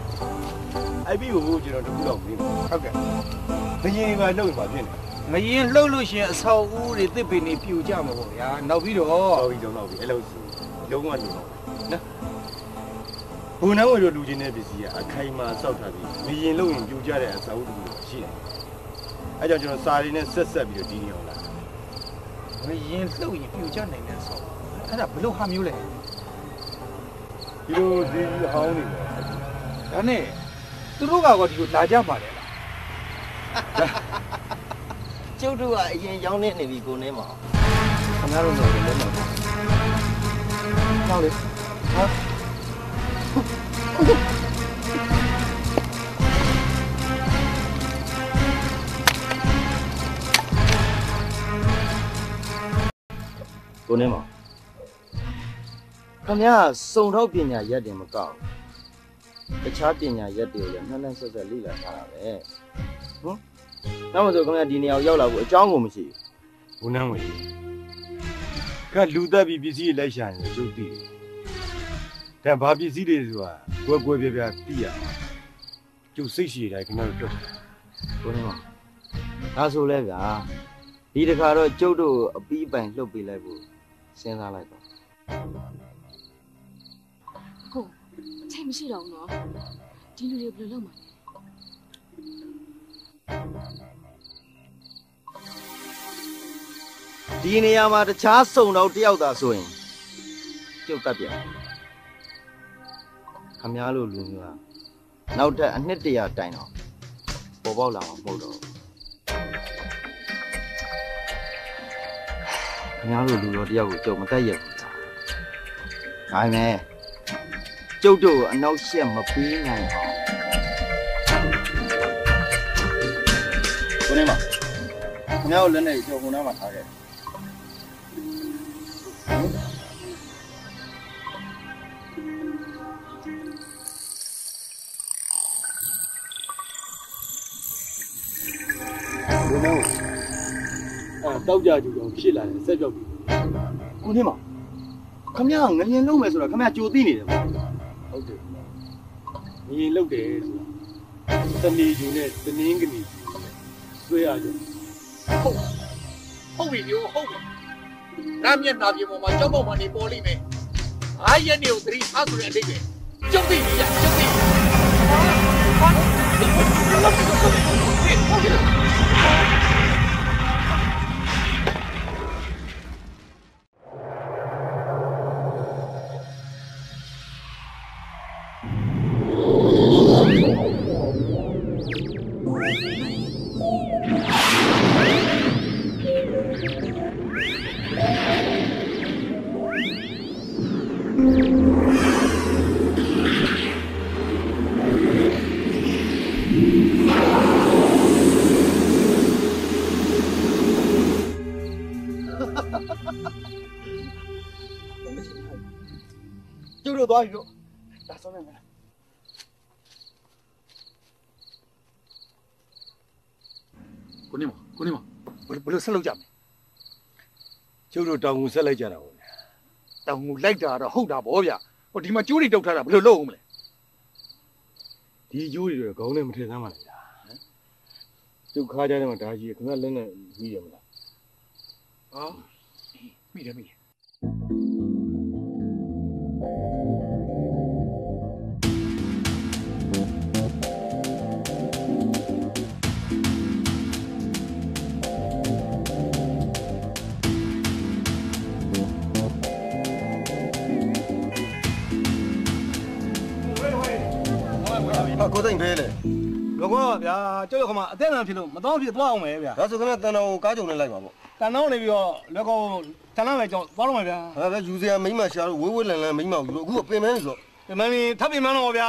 အဲ့ပြီးကိုကျွန်တော်တခုတော့ပြီးပါဟုတ်ကဲ့ဘယင်ကလှုပ်ပါဖြစ်နေငရင်လှုပ်လို့ရှိရင်အဆောက်အဦတွေတစ်ပင်တွေပြိုကျမှာပေါ့ဗျာနောက်ပြီးတော့တော်ပြီတော့တော့ပြီအဲ့လိုလုံးဝလုံတော့နော်ဘုံနှမ်းဝယ်တို့လူချင်းတဲ့ပစ္စည်းကအခိုင်အမာစောက်ထားပြီးမရင်လုံရင်ပြိုကျတဲ့အစာအုပ်တူတော့ရှိတယ်အဲကြောင့်ကျွန်တော်စာရင်းနဲ့ဆက်ဆက်ပြီးတော့ဒီနေအောင်လာမရင်လှုပ်ရင်ပြူချနိုင်တဲ့ဆောအဲ့ဒါဘလို့ဟာမျိုးလဲ ဒီလိုဒီဟောင်းနေတယ်ဒါနဲ့သူတို့ကတော့ဒီလိုလာကြပါလေလားကျုပ်တို့ကအရင်ရောင်းနေနေပြီကိုနေမှာခင်ဗျားတို့တော့လည်းမဟုတ်ဘူးဟောလေဟာကိုနေမှာ ခင်ဗျားစုံထောက်ပညာရက်တင်မကောက်ဘူးတခြားပညာရက်တွေကိုလည်းနှမ်းနှမ်းဆက်ဆက်လေ့လာထားတာပဲဟမ်နောက်မှဆိုခင်ဗျားဒီနေရာကိုရောက်လာဖို့အကြောင်းကိုမရှိဘူးဘုံနှမ်းဝယ်ကလူသက်ပြီးပစ္စည်းလိုက်ရှာနေတယ်ကျုပ်သိတယ်ဒါဘာပစ္စည်းတွေဆိုတာကွယ်ကွယ်ပြပြသိရအောင်ကျုပ်စိတ်ရှိတိုင်းခင်ဗျားတို့တွက်ကိုနေမှာဒါဆိုလဲဗျာဒီတခါတော့ကျုပ်တို့အပီးပိုင်လှုပ်ပေးလိုက်ဖို့စဉ်းစားလိုက်တော့ကို အချိန်မရှိတော့ဘူးနော်ဒီလူတွေဘယ်လိုလုပ်မှာလဲဒီနေရာမှာတခြားစုံတော့တယောက်သာဆိုရင်ကျုပ်ကပ်ပြန်ခမားလိုလူမျိုးကနောက်ထပ်အနှစ်တရာတိုင်တော့ပေါ်ပေါက်လာမှာမဟုတ်တော့ဘူးခမားလိုလူတော်တယောက်ကိုကျုပ်မတတ်ရဘူးဒါပေမဲ့ ကျုပ်တို့ကိုအနောက်ရှက်မပေးနိုင်အောင်ကိုနေမှာခမားကိုလက်နဲ့ကျော်ခုနားမှာထားခဲ့ဘယ်တော့အဲတောက်ကြကြူတော့ဖြစ်လာတယ်ဆက်ပြောက်ပြီကိုနေမှာခမရငရင်လုံးမယ်ဆိုတော့ခမရကြိုသိနေတယ်ပေါ့ ဟုတ်တယ်ငရင်လုတ်တယ်ဆိုတာတဏီယူနဲ့တနင်းကနေဆွဲရကြဟုတ်ပြီပြောဟုတ်ပြီနာမျက်နာပြင်ပေါ်မှာကြောက်ပေါက်မှနေပေါ်လိမ့်မယ်အားရက်နေကိုသတိထားဆိုတဲ့အတိတ်ပဲကျုပ်သိပြီလားကျုပ်သိပြီကျုပ်တို့ သွားပြီလို့ဒါဆုံးနေမယ်ကိုနေမကိုနေမဘယ်လိုဆက်လုပ်ကြမလဲကျုပ်တို့တောင်ငူဆက်လိုက်ကြတာပေါ့တောင်ငူလိုက်တာတော့ဟုတ်တာဗောဗျဟိုဒီမှာကျိုးတွေတုတ်ထားတာဘယ်လိုလုပ်အောင်မလဲဒီကျိုးတွေတော့ခေါင်းနဲ့မထည့်သမ်းပါနဲ့ဗျာကျုပ်ခါးကြတယ်မှာဒါကြီးခင်ဗျာလက်နဲ့ပြီးရမလားဟောမိတယ်မိတယ် ဟာကိုသိမ့်ဖဲလေလောကောဗျာကျုပ်ရခမအသက်အံဖြစ်လို့မတော်ဖြစ်သွားအောင်မယ်ဗျာဒါဆိုခင်ဗျာတန်တော်ကိုကားကြုံနဲ့လိုက်ပါပေါ့တန်တော့နေပြီးတော့လောကောတန်တော့ပဲကြောင်းသွားတော့မယ်ဗျာဟာပဲယူစရာမိမရှာလို့ဝေးဝေးလန်လန်မိမကိုယူလို့အခုကပင်မန်းဆိုတော့ဒီမင်းထပ်ပြင်မန်းတော့ဗျာ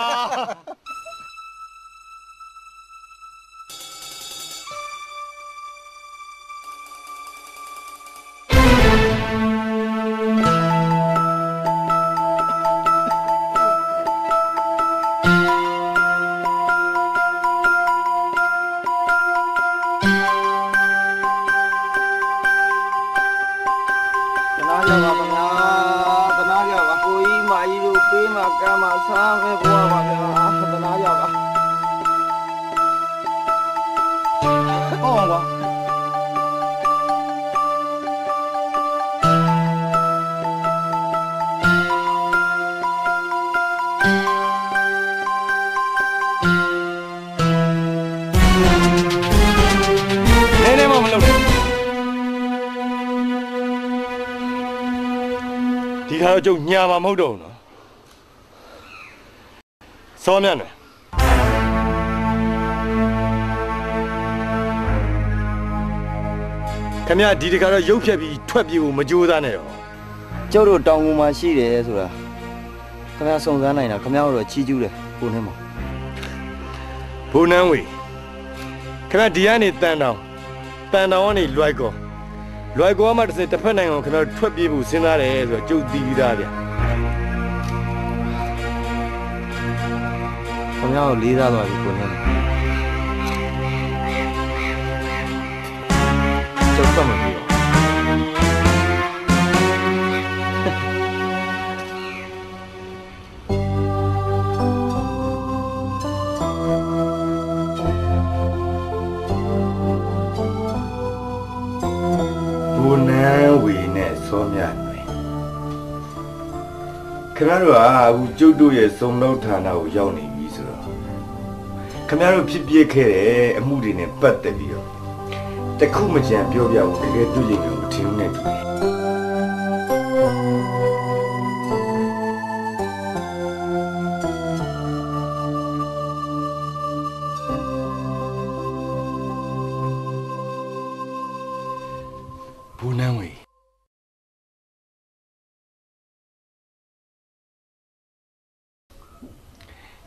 ခါတော့ကျုပ်ညာမှာမဟုတ်တော့ဘူးနော်စောမြတ်နယ်ခမရဒီတခါတော့ရုပ်ဖြတ်ပြီးထွက်ပြေးဖို့မကြိုးစားနဲ့တော့ကျုပ်တို့တောင်ကုန်မှာရှိတယ်ဆိုတာခင်ဗျားစုံစမ်းနိုင်တာခင်ဗျားတို့တော့ချီးကျူးတယ်ကိုနေမှာဘုံနန်းဝေခမရဒီကနေတန်တောင်တန်တောင်ကနေလွိုက်ကော လွိုက်ကောမှတစ်စက်တစ်ဖက်နိုင်ငံကိုခမရထွက်ပြေးဖို့စဉ်းစားတယ်ဆိုတော့ကျုပ်သိပြီးသားဗျာခင်ဗျားတို့လေးစားသွားပြီကိုနေမှာကျုပ်တော့မ ခမရတို့ကအခုကျုပ်တို့ရဲ့စုံလောက်ဌာနကိုရောက်နေပြီဆိုတော့ခမရတို့ဖြစ်ပြခဲ့တဲ့အမှုတွေနဲ့ပတ်သက်ပြီးတော့တခုမကြံပြောပြဘူးတကယ်တွေ့ရင်တော့မထင်ဘူးနဲ့တူတယ်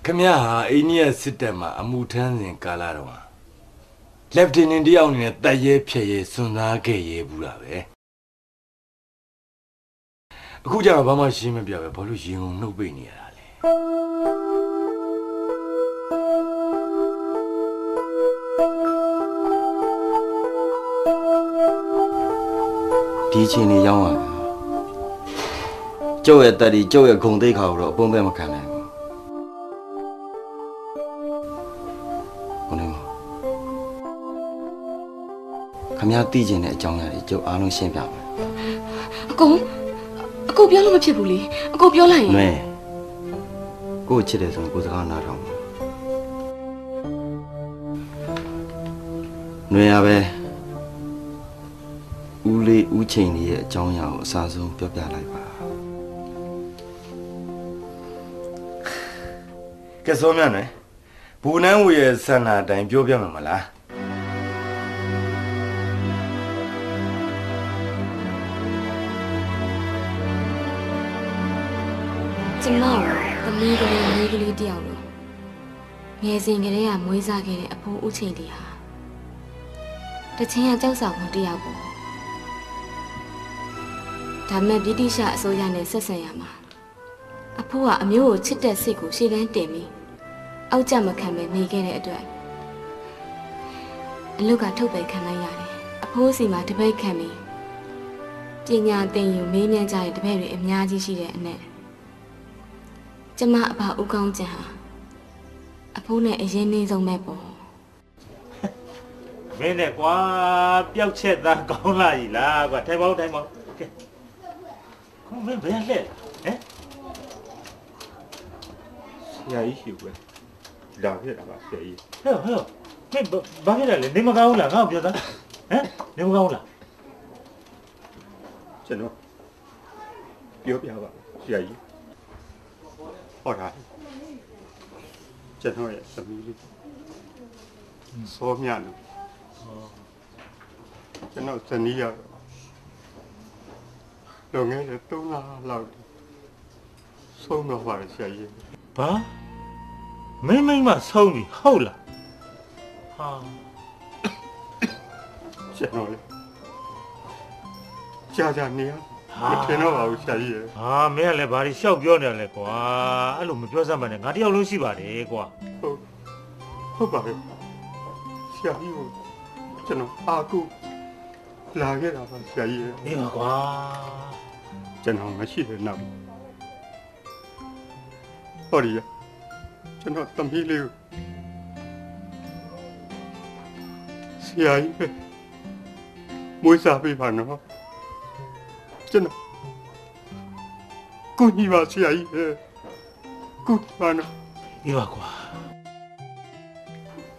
ခမရဟာအိန္ဒိယစစ်တပ်မှာအမှုထမ်းစဉ်ကာလတော့လက်တင်နင်တယောက်အနေနဲ့တက်ရဲဖြည့်ရဲစွန့်စားခဲ့ရဲဘူးလားပဲအခုကျတော့ဘာမှရှင်းမပြပဲဘာလို့ရင်ုံနှုတ်ပိတ်နေရတာလဲဒီအချိန်လေးရောက်ရတာကျုပ်ရဲ့တက်ဒီကျုပ်ရဲ့ဂုံသိက္ခာကိုတော့အပုံပဲမခံနိုင် မရသိကျင်တဲ့အကြောင်းအရာတွေကျုပ်အားလုံးရှင်းပြမယ်အကုန်အကုန်ပြောလို့မဖြစ်ဘူးလေအကုန်ပြောလိုက်ရင်နွဲကို့ချစ်တယ်ဆိုရင်ကိုယ်စကားနားထောင်ပါနွဲရပဲဦးလေးဦးချိန်လေးရဲ့အကြောင်းအရာကိုအစားဆုံးပြောပြလိုက်ပါကဲစောမြတ်နယ်ဘူနန်းဝေရဲ့ဆန္ဒအတိုင်းပြောပြမှာမလား ကျမတို့သမီးကလေးမိန်းကလေးတယောက်လို့ငယ်စဉ်ကလေးကမွေးစားခဲ့တဲ့အဖိုးဦးချိန်လေးဟာတချင်းကကြောက်ဆောင်မှုတယောက်ပေါ့ဒါမဲ့ဗြိတိရှအစိုးရနဲ့ဆက်ဆံရမှာအဖိုးကအမျိုးကိုချစ်တဲ့စိတ်ကိုရှေ့တန်းတင်ပြီးအောက်ကျမခံပဲနေခဲ့တဲ့အတွက်အလုတ်ကထုတ်ပယ်ခံလိုက်ရတယ်အဖိုးစီမှာတပိတ်ခံပြီးပညာသင်ယူမေးမြန်းကြတဲ့တပည့်တွေအများကြီးရှိတဲ့အနက် ကျမအဖဦးကောင်းကျန်ဟာအဖိုးနဲ့အရင်နှင်းဆုံးပဲပေါ့မင်းနဲ့ကွာပျောက်ချက်သားကောင်းလာပြီလားကွာထိုင်ပေါင်းထိုင်ပေါင်းကဲခုမင်းဘယ်လှည့်ဟမ်ဆရာကြီးရှိဘူးလာခဲ့တာပါဆရာကြီးဟဲ့ဟဲ့မင်းဘာဖြစ်လဲလဲနေမကောင်းဘူးလားငါ့ကိုပြောသားဟမ်နေမကောင်းဘူးလားကျွန်တော်ပြောပြပါဆရာကြီး ဟောတာကျွန်တော်ရဲ့သမီးလေးစောမြလို့ကျွန်တော်ဇနီးရတော့လွန်ခဲ့တဲ့3လလောက်ဆုံးတော့ပါတယ်ဆရာကြီးဘာမင်းမိမ့်မဆုံးပြီဟုတ်လားဟာကျွန်တော်လေကြာကြာနေရ မထင်တော့ပါဘူးဆရာကြီးရဲ့ဟာမင်းကလည်းဘာတွေရှောက်ပြောနေရလဲကွာအဲ့လိုမပြောစမ်းပါနဲ့ငါတယောက်လုံးရှိပါတယ်ကွာဟုတ်ဟုတ်ပါရဲ့ဆရာကြီးကိုကျွန်တော်အာကုလာခဲ့တာပါဆရာကြီးရဲ့နေပါကွာကျွန်တော်မရှိတဲ့နောက်ဟောဒီရကျွန်တော်သမီးလေးကိုဆရာကြီးပဲမွေးစားပေးပါနော် ကျွန်တော်ကိုညီပါဆရာကြီးကိုညီပါနော်ဒီပါကွာ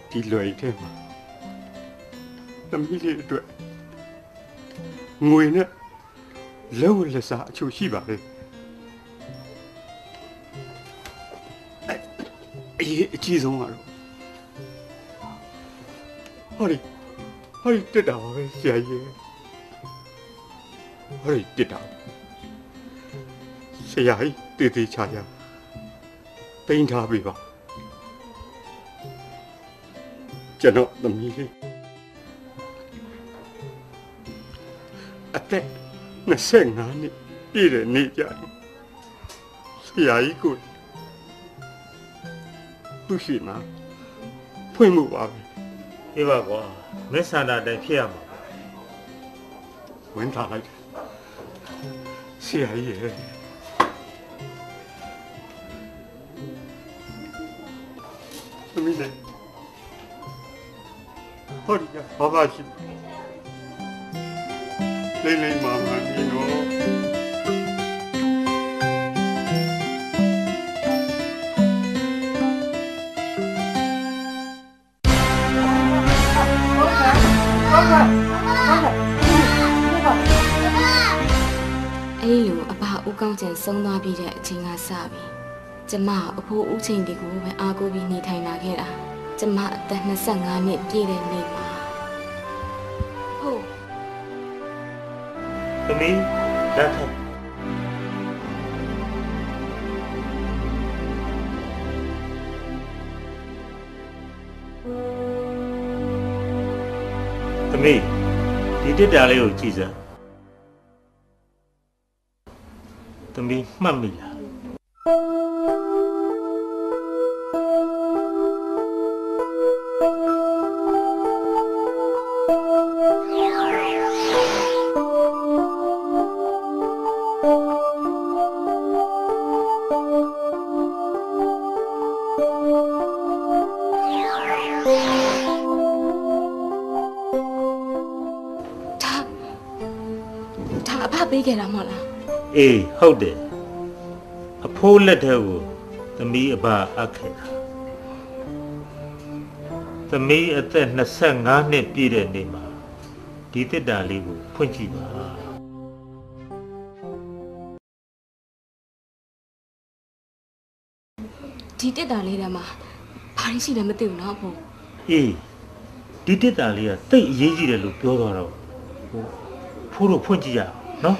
ဒီလွယ်တဲ့မှာသမီးလေးအတွက်ငွေနဲ့လက်ဝတ်လက်စားအချို့ရှိပါလေအရေးအကြီးဆုံးကတော့ဟောဒီဟောဒီတက်တာပါပဲဆရာကြီး ဟောဒီတက်တာဆရာကြီးတည်တည်ချာချာပိန်ထားပြီပါကျွန်တော်သမီးလေးအသက်25နှစ်ပြည့်တဲ့နေ့ကြရင်ဆရာကြီးကိုသူရှိမှာဖွင့်မှုပါပဲအေးပါကွာမင်းဆန္ဒတိုင်းဖြစ်ရမှာဝင်ထားလိုက် တယ်ဆရာကြီးရဲ့သမီးလေးဟောဒီကဘာသာရှိလေးလေး ဦးကောင်းကျန်ဆုံးသွားပြီးတဲ့အချိန်ကစပြီကျမအဖိုးဦးချိန်ဒီကိုပဲအားကိုးပြီးနေထိုင်လာခဲ့တာကျမအသက်25နှစ်ပြည့်တဲ့နေ့မှာဟုတ်သမီးလက်ထပ်သမီးဒီတက်တာလေးကိုကြည့်စမ်း မီးမှတ်မိလားဒါဒါအဖပေးခဲ့တာမဟုတ်လားအေးဟုတ်တယ်အ ဖိုးလက်ထဲကိုသမီးအဘအပ်ခဲ့တာသမီးအသက်25နှစ်ပြည့်တဲ့နေ့မှာဒီတက်တာလေးကိုဖွင့်ကြည့်ပါဒီတက်တာလေးတည်းမှာဘာလို့ရှိလဲမသိဘူးနော်အဖိုးအေးဒီတက်တာလေးကတိတ်အရေးကြီးတယ်လို့ပြောသွားတော့ဟိုဖိုးတို့ဖွင့်ကြည့်ရအောင်နော်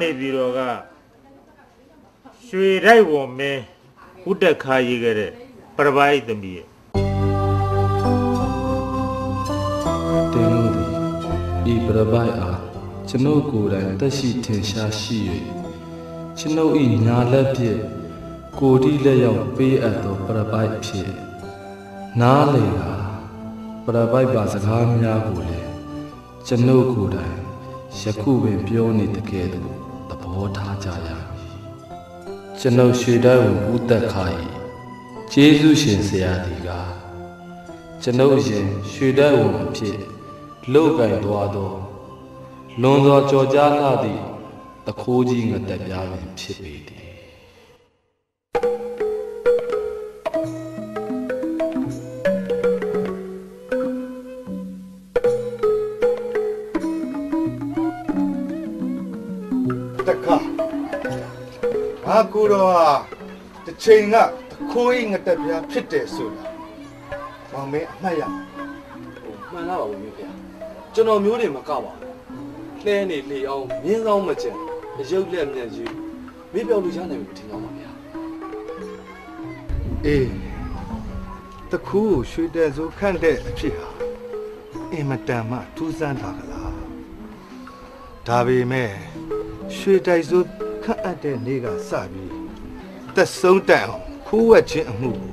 နေပြီးတော့ကရွှေတိုက်ဝံမင်းဥတက်ခါရေးခဲ့တဲ့ပရပိုက်သမီးရဲ့တင်လို့သည်ဤပရပိုက်အားကျွန်ုပ်ကိုယ်တိုင်တက်ရှိထင်ရှားရှိ၍ကျွန်ုပ်ဤညာလက်ဖြင့်ကိုယ်ဒီလက်ရောက်ပေးအပ်သောပရပိုက်ဖြင့်နားလေကပရပိုက်ပါစကားများကိုလည်းကျွန်ုပ်ကိုယ်တိုင် ယခုပင်ပြောနေတကယ်သို့သဘောထားကြရမည်ကျွန်ုပ်ရွှေတိုင်းကိုဦးသက်ခါ၏ကျေးဇူးရှင်ဆရာဒီကကျွန်ုပ်အရင်ရွှေတဲ့ဝန်အဖြစ်လုတ်ကင်သွားသောလွန်စွာကြော်ကြားလာသည့်တခိုးကြီးငတက်ပြားပင်ဖြစ်ပေသည် တခါငါကိုတော့ဟာတစ်ချိန်ကတခိုးကြီးငတက်ပြားဖြစ်တယ်ဆိုတာမောင်မင်းအမှတ်ရမှန်လားပါဘူးမျိုးဗျာကျွန်တော်မျိုးတွေမကပါဘူးလှဲနေလေအောင်မြင်းဆောင်မကျန်အယုတ်လက်မြတ်ကြီးမေးပြောလို့ရနိုင်ဘူးထင်ကြပါဗျာအေးတခိုးကိုရွှေတဲ့ဆိုခန့်တဲ့အဖြစ်ဟာအင်မတန်မှထူးဆန်းတာကလားဒါပေမဲ့ ရွှေတိုက်ဆိုခန့်အပ်တဲ့နေ့ကစပြီးသက်ဆုံးတန်အောင်ခိုးဝက်ခြင်းအမှုကို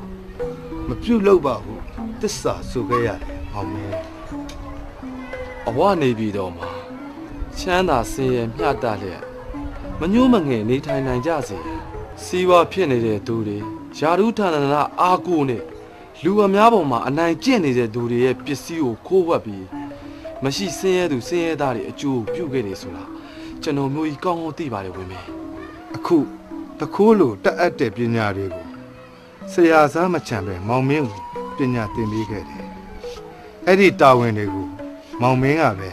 မပြုတ်လို့ပါဘူးတစ္ဆာဆိုခဲ့ရတယ်မောင်မင်းအဝနေပြည်တော်မှာချမ်းသာဆင်းရဲမျှတလျက်မညှိုးမငယ်နေထိုင်နိုင်ကြစေရန်စီးပွားဖြစ်နေတဲ့သူတွေယာရုဌာနနာအာကိုနဲ့လူအများပေါ်မှာအနိုင်ကျင့်နေတဲ့သူတွေရဲ့ပစ္စည်းကိုခိုးဝှက်ပြီးမရှိဆင်းရဲသူဆင်းရဲသားတွေအကျိုးပြုခဲ့တယ်ဆိုတာ ကျွန်တော်မျိုးကြီးကောင်းကောင်းသိပါတယ်ဝင်မယ်အခုတခိုးလိုတက်အပ်တဲ့ပညာတွေကိုဆရာစားမချံပဲမောင်မင်းကိုပညာသင်ပေးခဲ့တယ်အဲ့ဒီတာဝန်တွေကိုမောင်မင်းကပဲ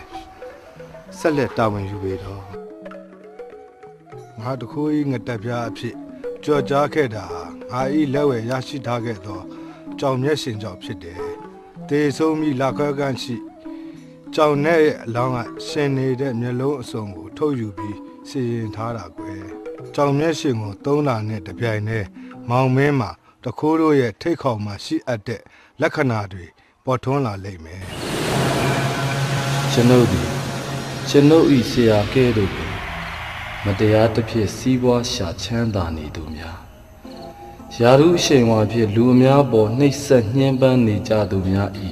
ဆက်လက်တာဝန်ယူပေးတော့ငါတခိုးကြီးငတက်ပြားအဖြစ်ကြော်ကြားခဲ့တာဟာငါဤလက်ဝဲရရှိထားခဲ့သောကြောင်မျက်ရှင်ကြောင့်ဖြစ်တယ်တေဆုံးမိလာခွဲကန့်ရှိကြောင်နဲ့ရဲ့အလောင်းကရှင်နေတဲ့မျက်လုံးအစုံကို ထုတ်ယူပြီးစီရင်ထားတာကွယ်ကြောင်မျက်ရှင်ကိုသုံးတာနဲ့တပြိုင်တည်းမောင်မင်းမှာတခိုးတို့ရဲ့ထိတ်ခေါင်မှာရှိအပ်တဲ့လက္ခဏာတွေပေါ်ထွန်းလာလိမ့်မယ်ကျွန်ုပ်သည်ကျွန်ုပ်ဤဆရာကဲ့သို့ပင်မတရားတစ်ဖြစ်စီးပွားရှာချမ်းသာနေသူများယာရုအရှိန်ဝါဖြင့်လူအများပေါ်နှိပ်စက်ညှဉ်းပန်းနေကြသူများဤ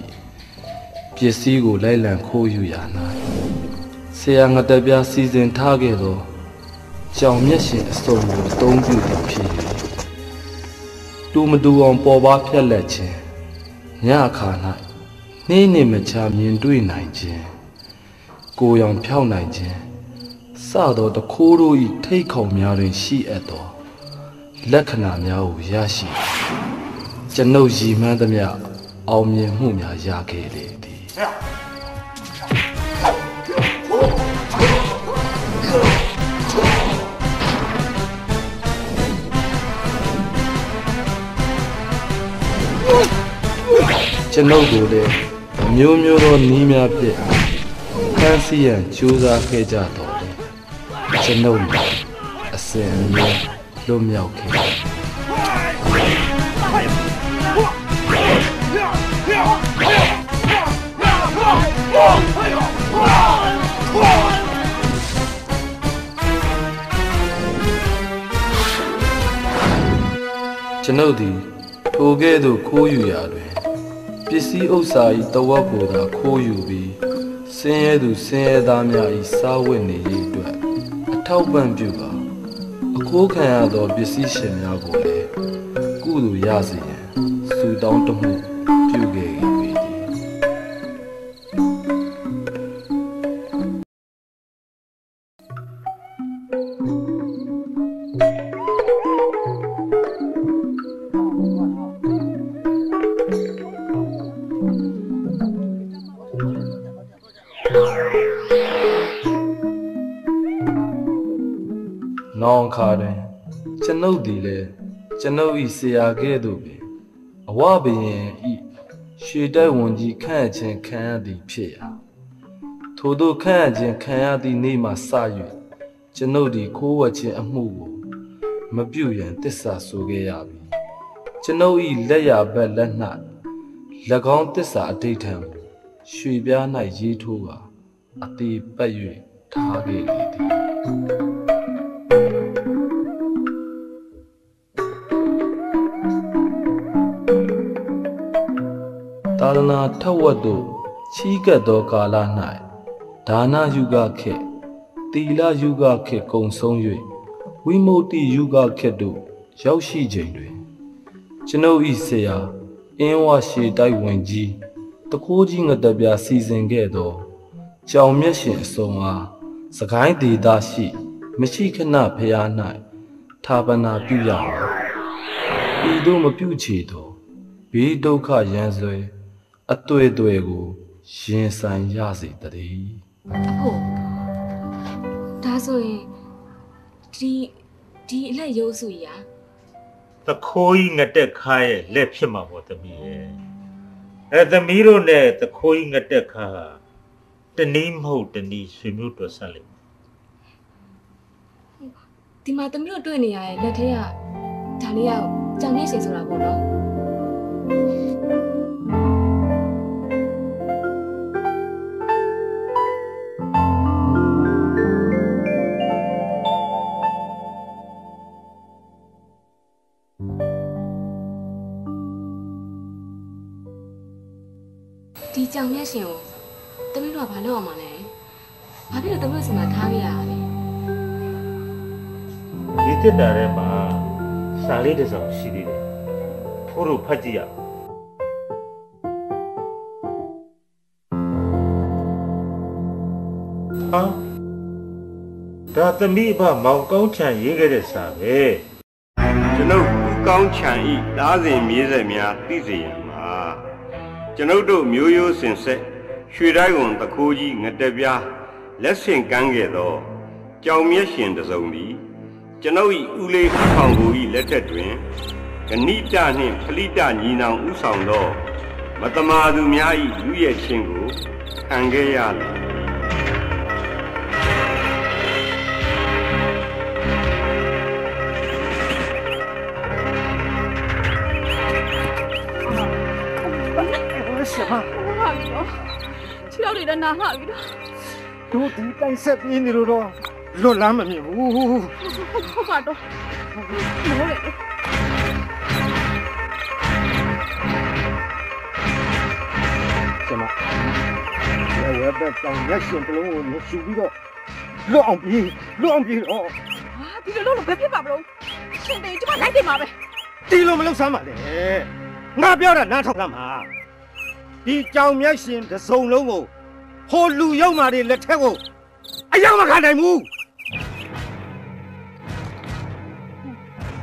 ပစ္စည်းကိုလိုက်လံခိုးယူရာ၌ ဆရာငတက်ပြစီစဉ်ထားခဲ့သောကြောင်မျက်ရှင်အစုံကိုအသုံးပြုသည်ဖြစ်၍တူမတူအောင်ပေါ်ပါဖြက်လက်ခြင်းညအခါ၌နှင်းနှင့်မချမြင်တွေ့နိုင်ခြင်းကိုယ်ရောင်ဖြောက်နိုင်ခြင်းစသောတခိုးတို့၏ထိတ်ခုံများတွင်ရှိအပ်သောလက္ခဏာများကိုရရှိကျွန်ုပ်ရည်မှန်းသမျှအောင်မြင်မှုများရခဲ့လေသည် ကျွန်ုပ်တို့လည်းမျိုးမျိုးသောနီးများဖြင့်ဖန်ဆီးရန်ကြိုးစားခဲ့ကြတော်တယ်ကျွန်ုပ်လည်းအစဉ်အမြဲလွတ်မြောက်ခဲ့တယ်ကျွန်ုပ်သည်ထိုကဲ့သို့ခိုးယူရာတွင် ပစ္စည်းဥစ္စာ၏တဝက်ကိုသာခိုးယူပြီးဆင်းရဲသူဆင်းရဲသားများ၏စားဝတ်နေရေးအတွက်အထောက်ပံ့ပြုပါအခိုးခံရသောပစ္စည်းရှင်များကိုလည်းကုသိုလ်ရစေရန်ဆုတောင်းတမှုပြုခဲ့၏ ခါတွင် ကျွန်ုပ်သည်လည်းကျွန်ုပ်၏ဆရာကဲ့သို့ပင်အဝဘယင်ဤရွှေတိုက်ဝန်ကြီးခန့်အပ်ခြင်းခံရသည်ဖြစ်ရာထိုသို့ခန့်အပ်ခြင်းခံရသည့်နေ့မှစ၍ကျွန်ုပ်သည်ခိုးဝှက်ခြင်းအမှုကိုမပြုရန်တစ္ဆာဆိုခဲ့ရပြီကျွန်ုပ်၏လက်ရဘက်လက်၌၎င်းတစ္ဆာအဋိဋ္ဌံကိုရွှေပြား၌ရေးထိုးပါအသေးပတ်၍ထားခဲ့လေသည် သာသနာထက်ဝက်သို့ချီးကပ်သောကာလ၌ဒါနယုဂခေတ်တီလယုဂခေတ်ကုံဆုံး၍ဝိမု ക്തി ယုဂခေတ်သို့ရောက်ရှိချိန်တွင် ကျွန်ုပ်၏ဆရာအင်းဝရှေတိုက်ဝင်ကြီးတကိုးကြီးငတပြစီစဉ်ခဲ့သောကြောင်မျက်ရှင်အစုံအားစကိုင်းဒေသရှိ မရှိခဏဖျား၌ဌာပနာပြုရမည်ဤသို့မပြုချေသောဘေးဒုက္ခရန်ဆွဲ အတွေ့အတွေ့ကိုရင်ဆိုင်ရစေတည်းအဖို့ဒါဆိုရင်ဒီဒီအလက်ရုပ်စုကြီးอ่ะသခိုးကြီးငတက်ခါရဲ့လက်ဖြစ်မှာပေါ့သမီးရဲ့အဲသမီးတို့နဲ့သခိုးကြီးငတက်ခါဟာတနည်းမဟုတ်တနည်းဆွေမျိုးတော်ဆက်လိမ့်မယ်ဒီမှာသမီးတို့တွေ့နေရတဲ့လက်ထဲကဒါလေးကကြောင်နေစီဆိုတာပေါ့နော် ဒီကြောင်မျက်ရှင်ကိုသမီးတို့ကဘာလုပ်အောင်မလဲဘာဖြစ်လို့သမီးတို့စီမှာထားခဲ့ရတာလဲဒီတက်တာထဲမှာစာလေးတစ်စောင်ရှိသေးတယ်ဖိုးတို့ဖတ်ကြည့်ရအောင်ဟာဒါသမီးအဖမောင်ကောင်းချန်ရေးခဲ့တဲ့စာပဲကျွန်ုပ်ဦးကောင်းချံဤသားစဉ်မြေးဆက်များသိစေရန်မှာ ကျွန်ုပ်တို့မျိုးရိုးစင်ဆက်ရွှေတိုင်းဝန်တခိုးကြီးငတက်ပြားလက်ဆင့်ကမ်းခဲ့သောကြောင်မျက်ရှင်တစ်စုံသည်ကျွန်ုပ်၏ဦးလေးဦးဆောင်ကို၏လက်ထက်တွင်ဂဏိတနှင့်ဖလိတညီနောင်ဦးဆောင်သောမတမာသူများ၏လူရဲ့ချင်းကိုခံခဲ့ရလေ什 တွေလည်းနာငှပြီတော့တို့ဒီတိုင်ဆက်ပြင်းနေလို့တော့လွတ်လမ်းမမြင်ဘူးဟုတ်ပါတော့မိုးလေကျမလဲဝဲဘက်တောင်ရက်ရှင်ပလုံးကိုမရှူပြီးတော့လွတ်အောင်ပြေးလွတ်အောင်ပြေးတော့ဟာဒီလိုလို့ဘယ်ဖြစ်ပါမလို့ရှင်တေကျမလိုက်တယ်မှာပဲဒီလိုမလုပ်စမ်းပါနဲ့ငါပြောတာနားထောင်စမ်းပါဒီကြောင်မြတ်ရှင်တစ်စုံလုံးကို ဟိုလူရောက်มาတွေလက်ထက်ကိုအယောက်မခံနိုင်ဘူး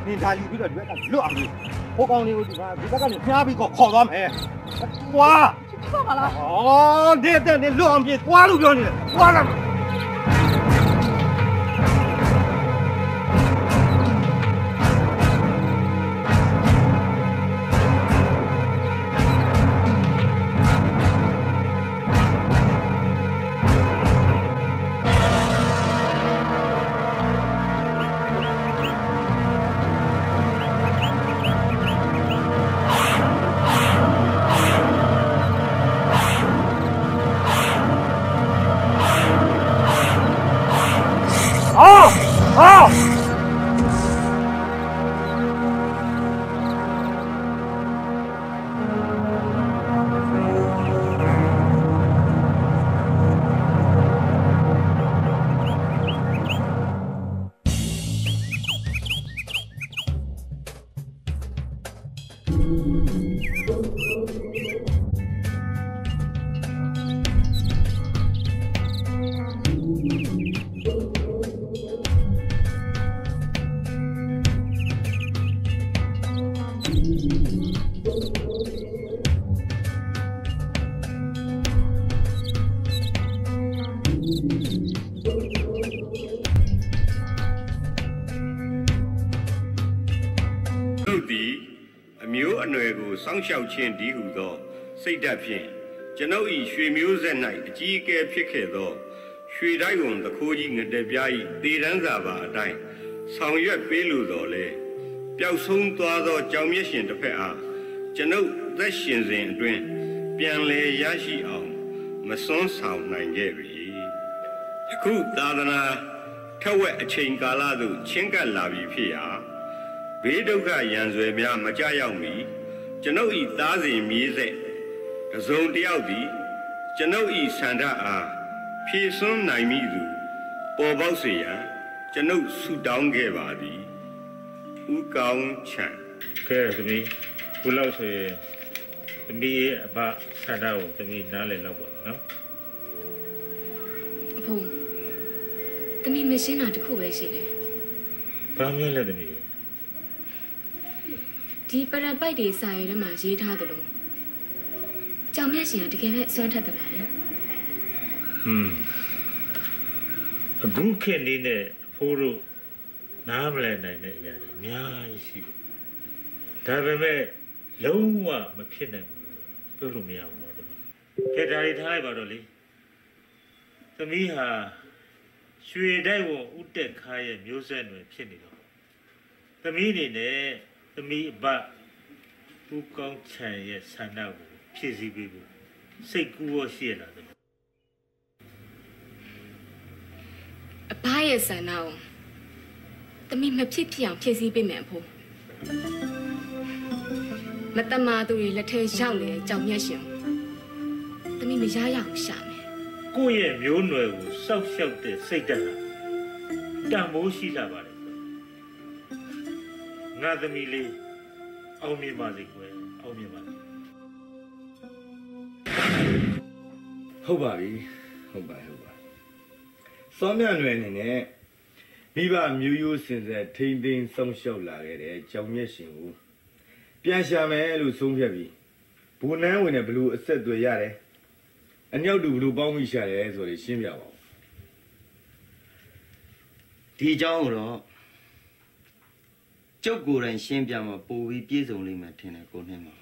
နင်ဒါလီပြီးတော့ဒီဘက်ကလွတ်အောင်လို့ဟိုကောင်လေးကိုဒီဘက်ဒီဘက်ကနေဖျားပြီးခေါ်သွားမယ်။သွား။ချစ်ပါပါလား။အော်ဒီတဲ့နင်လွတ်အောင်ပြေသွားလို့ပြောနေတယ်။သွားလား။ ရှောက်ခြင်းဒီဟုသော စိတ်ဓာတ်ဖြင့်ကျွန်ုပ်၏ရွှေမျိုးဆက်၌အကြီးအကဲဖြစ်ခဲ့သောရွှေတိုင်းဝန်တခိုးကြီးငတက်ပြား၏တေတန်းစာပါအတိုင်းဆောင်ရွက်ပေးလိုတော်လဲပျောက်ဆုံးသွားသောကြောင်မျက်ရှင်တစ်ဖက်အားကျွန်ုပ်သက်ရှင်စဉ်အတွင်းပြန်လည်ရရှိအောင်မစွန်းဆောင်နိုင်ခဲ့ပြီယခုသာသနာထက်ဝက်အချိန်ကာလသို့ချင်းကပ်လာပြီဖြစ်ရာဘေးဒုက္ခရန်ဆွဲများမကြရောက်မီ ကျွန်ုပ်ဤသားစဉ်မြေးဆက်တစုံတစ်ယောက်သည် ကျွန်ုပ်ဤဆန္ဒအားဖြည့်စွန်းနိုင်မိသူပေါ်ပေါက်စေရန်ကျွန်ုပ်ဆုတောင်းခဲ့ပါသည်ဥကောင်းချံကဲသမီးဘုလောက်ဆိုရင်သမီးရဲ့အဘဆန္ဒကိုသမီးနားလည်တော့ပါနော်အဖိုးသမီးမရှင်းတာတစ်ခုပဲရှိတယ်ဘာမျိုးလဲသမီး ဒီပရပိုက်တွေစာရွက်ထဲမှာရေးထားသလိုကြောင်မြတ်ရှင်ကတကယ်ပဲအစွမ်းထက်သလားလဲဟွန်းအခုခေတ်လေးနဲ့အဖိုးတို့နားမလည်နိုင်တဲ့အရာတွေအများကြီးရှိတယ်ဒါပေမဲ့လုံးဝမဖြစ်နိုင်ဘူးပြောလို့မရဘူးနော်သမီးကဲဒါတွေထားလိုက်ပါတော့လေသမီးဟာရွှေတိုက်ဝဥတက်ခါရဲ့မျိုးဆက်နွယ်ဖြစ်နေတော့သမီးအနေနဲ့ သမီးအဘဦးကောင်းချန်ရဲ့ဆန္ဒကိုဖြည့်ဆည်းပေးဖို့စိတ်ကူးရောရှိရလားသမီးအဘရဲ့ဆန္ဒကိုသမီးမဖြစ်ဖြစ်အောင်ဖြည့်ဆည်းပေးမယ်အဖိုးမတမာသူတွေလက်ထဲရောက်နေတဲ့ကြောင်မြတ်ရှင်ကိုသမီးမရရအောင်ရှာမယ်ကိုယ့်ရဲ့မျိုးနွယ်ကိုစောက်ရှောက်တဲ့စိတ်ဓာတ်ဟာတန်မိုးရှိလာပါလေကွယ် ငါသမီးလေးအောင်မြင်ပါစေကွယ်အောင်မြင်ပါစေဟုတ်ပါပြီဟုတ်ပါဟုတ်ပါစောမြနွယ်အနေနဲ့မိဘမျိုးရိုးစင်ဆက်ထိမ့်သိမ်းဆုံးရှုံးလာခဲ့တဲ့ကြောင်မျက်ရှင်ကိုပြန်ရှာမယ်လို့ဆုံးဖြတ်ပြီးဘူနန်းဝင်နဲ့ဘလူအဆက်အသွယ်ရတယ်အမြောက်တူဘလူပေါင်းမိရှာတယ်ဆိုရင်ရှင်းပြပါဦးဒီအကြောင်းကိုတော့ ကျုပ်ကိုယ်တိုင်ရှင်းပြမှာပိုပြီးပြည့်စုံလိမ့်မယ်ထင်တယ်ကိုနှင်းမှာ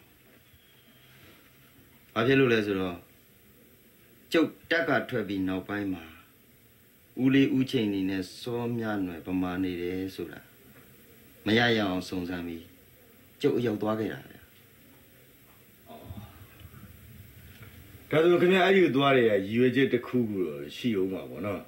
ဘာဖြစ်လို့လဲဆိုတော့ကျုပ်တက်ကထွက်ပြီးနောက်ပိုင်းမှာဦးလေးဦးချိန်နေနဲ့စောမြနွယ်ပမာနေတယ်ဆိုတာမရရအောင်စုံစမ်းပြီးကျုပ်အရောက်သွားခဲ့တာဗျဒါဆိုခင်ဗျာအဲ့ဒီကိုသွားတဲ့ရည်ရွယ်ချက်တစ်ခုခုတော့ရှိအောင်ပါဗောနော်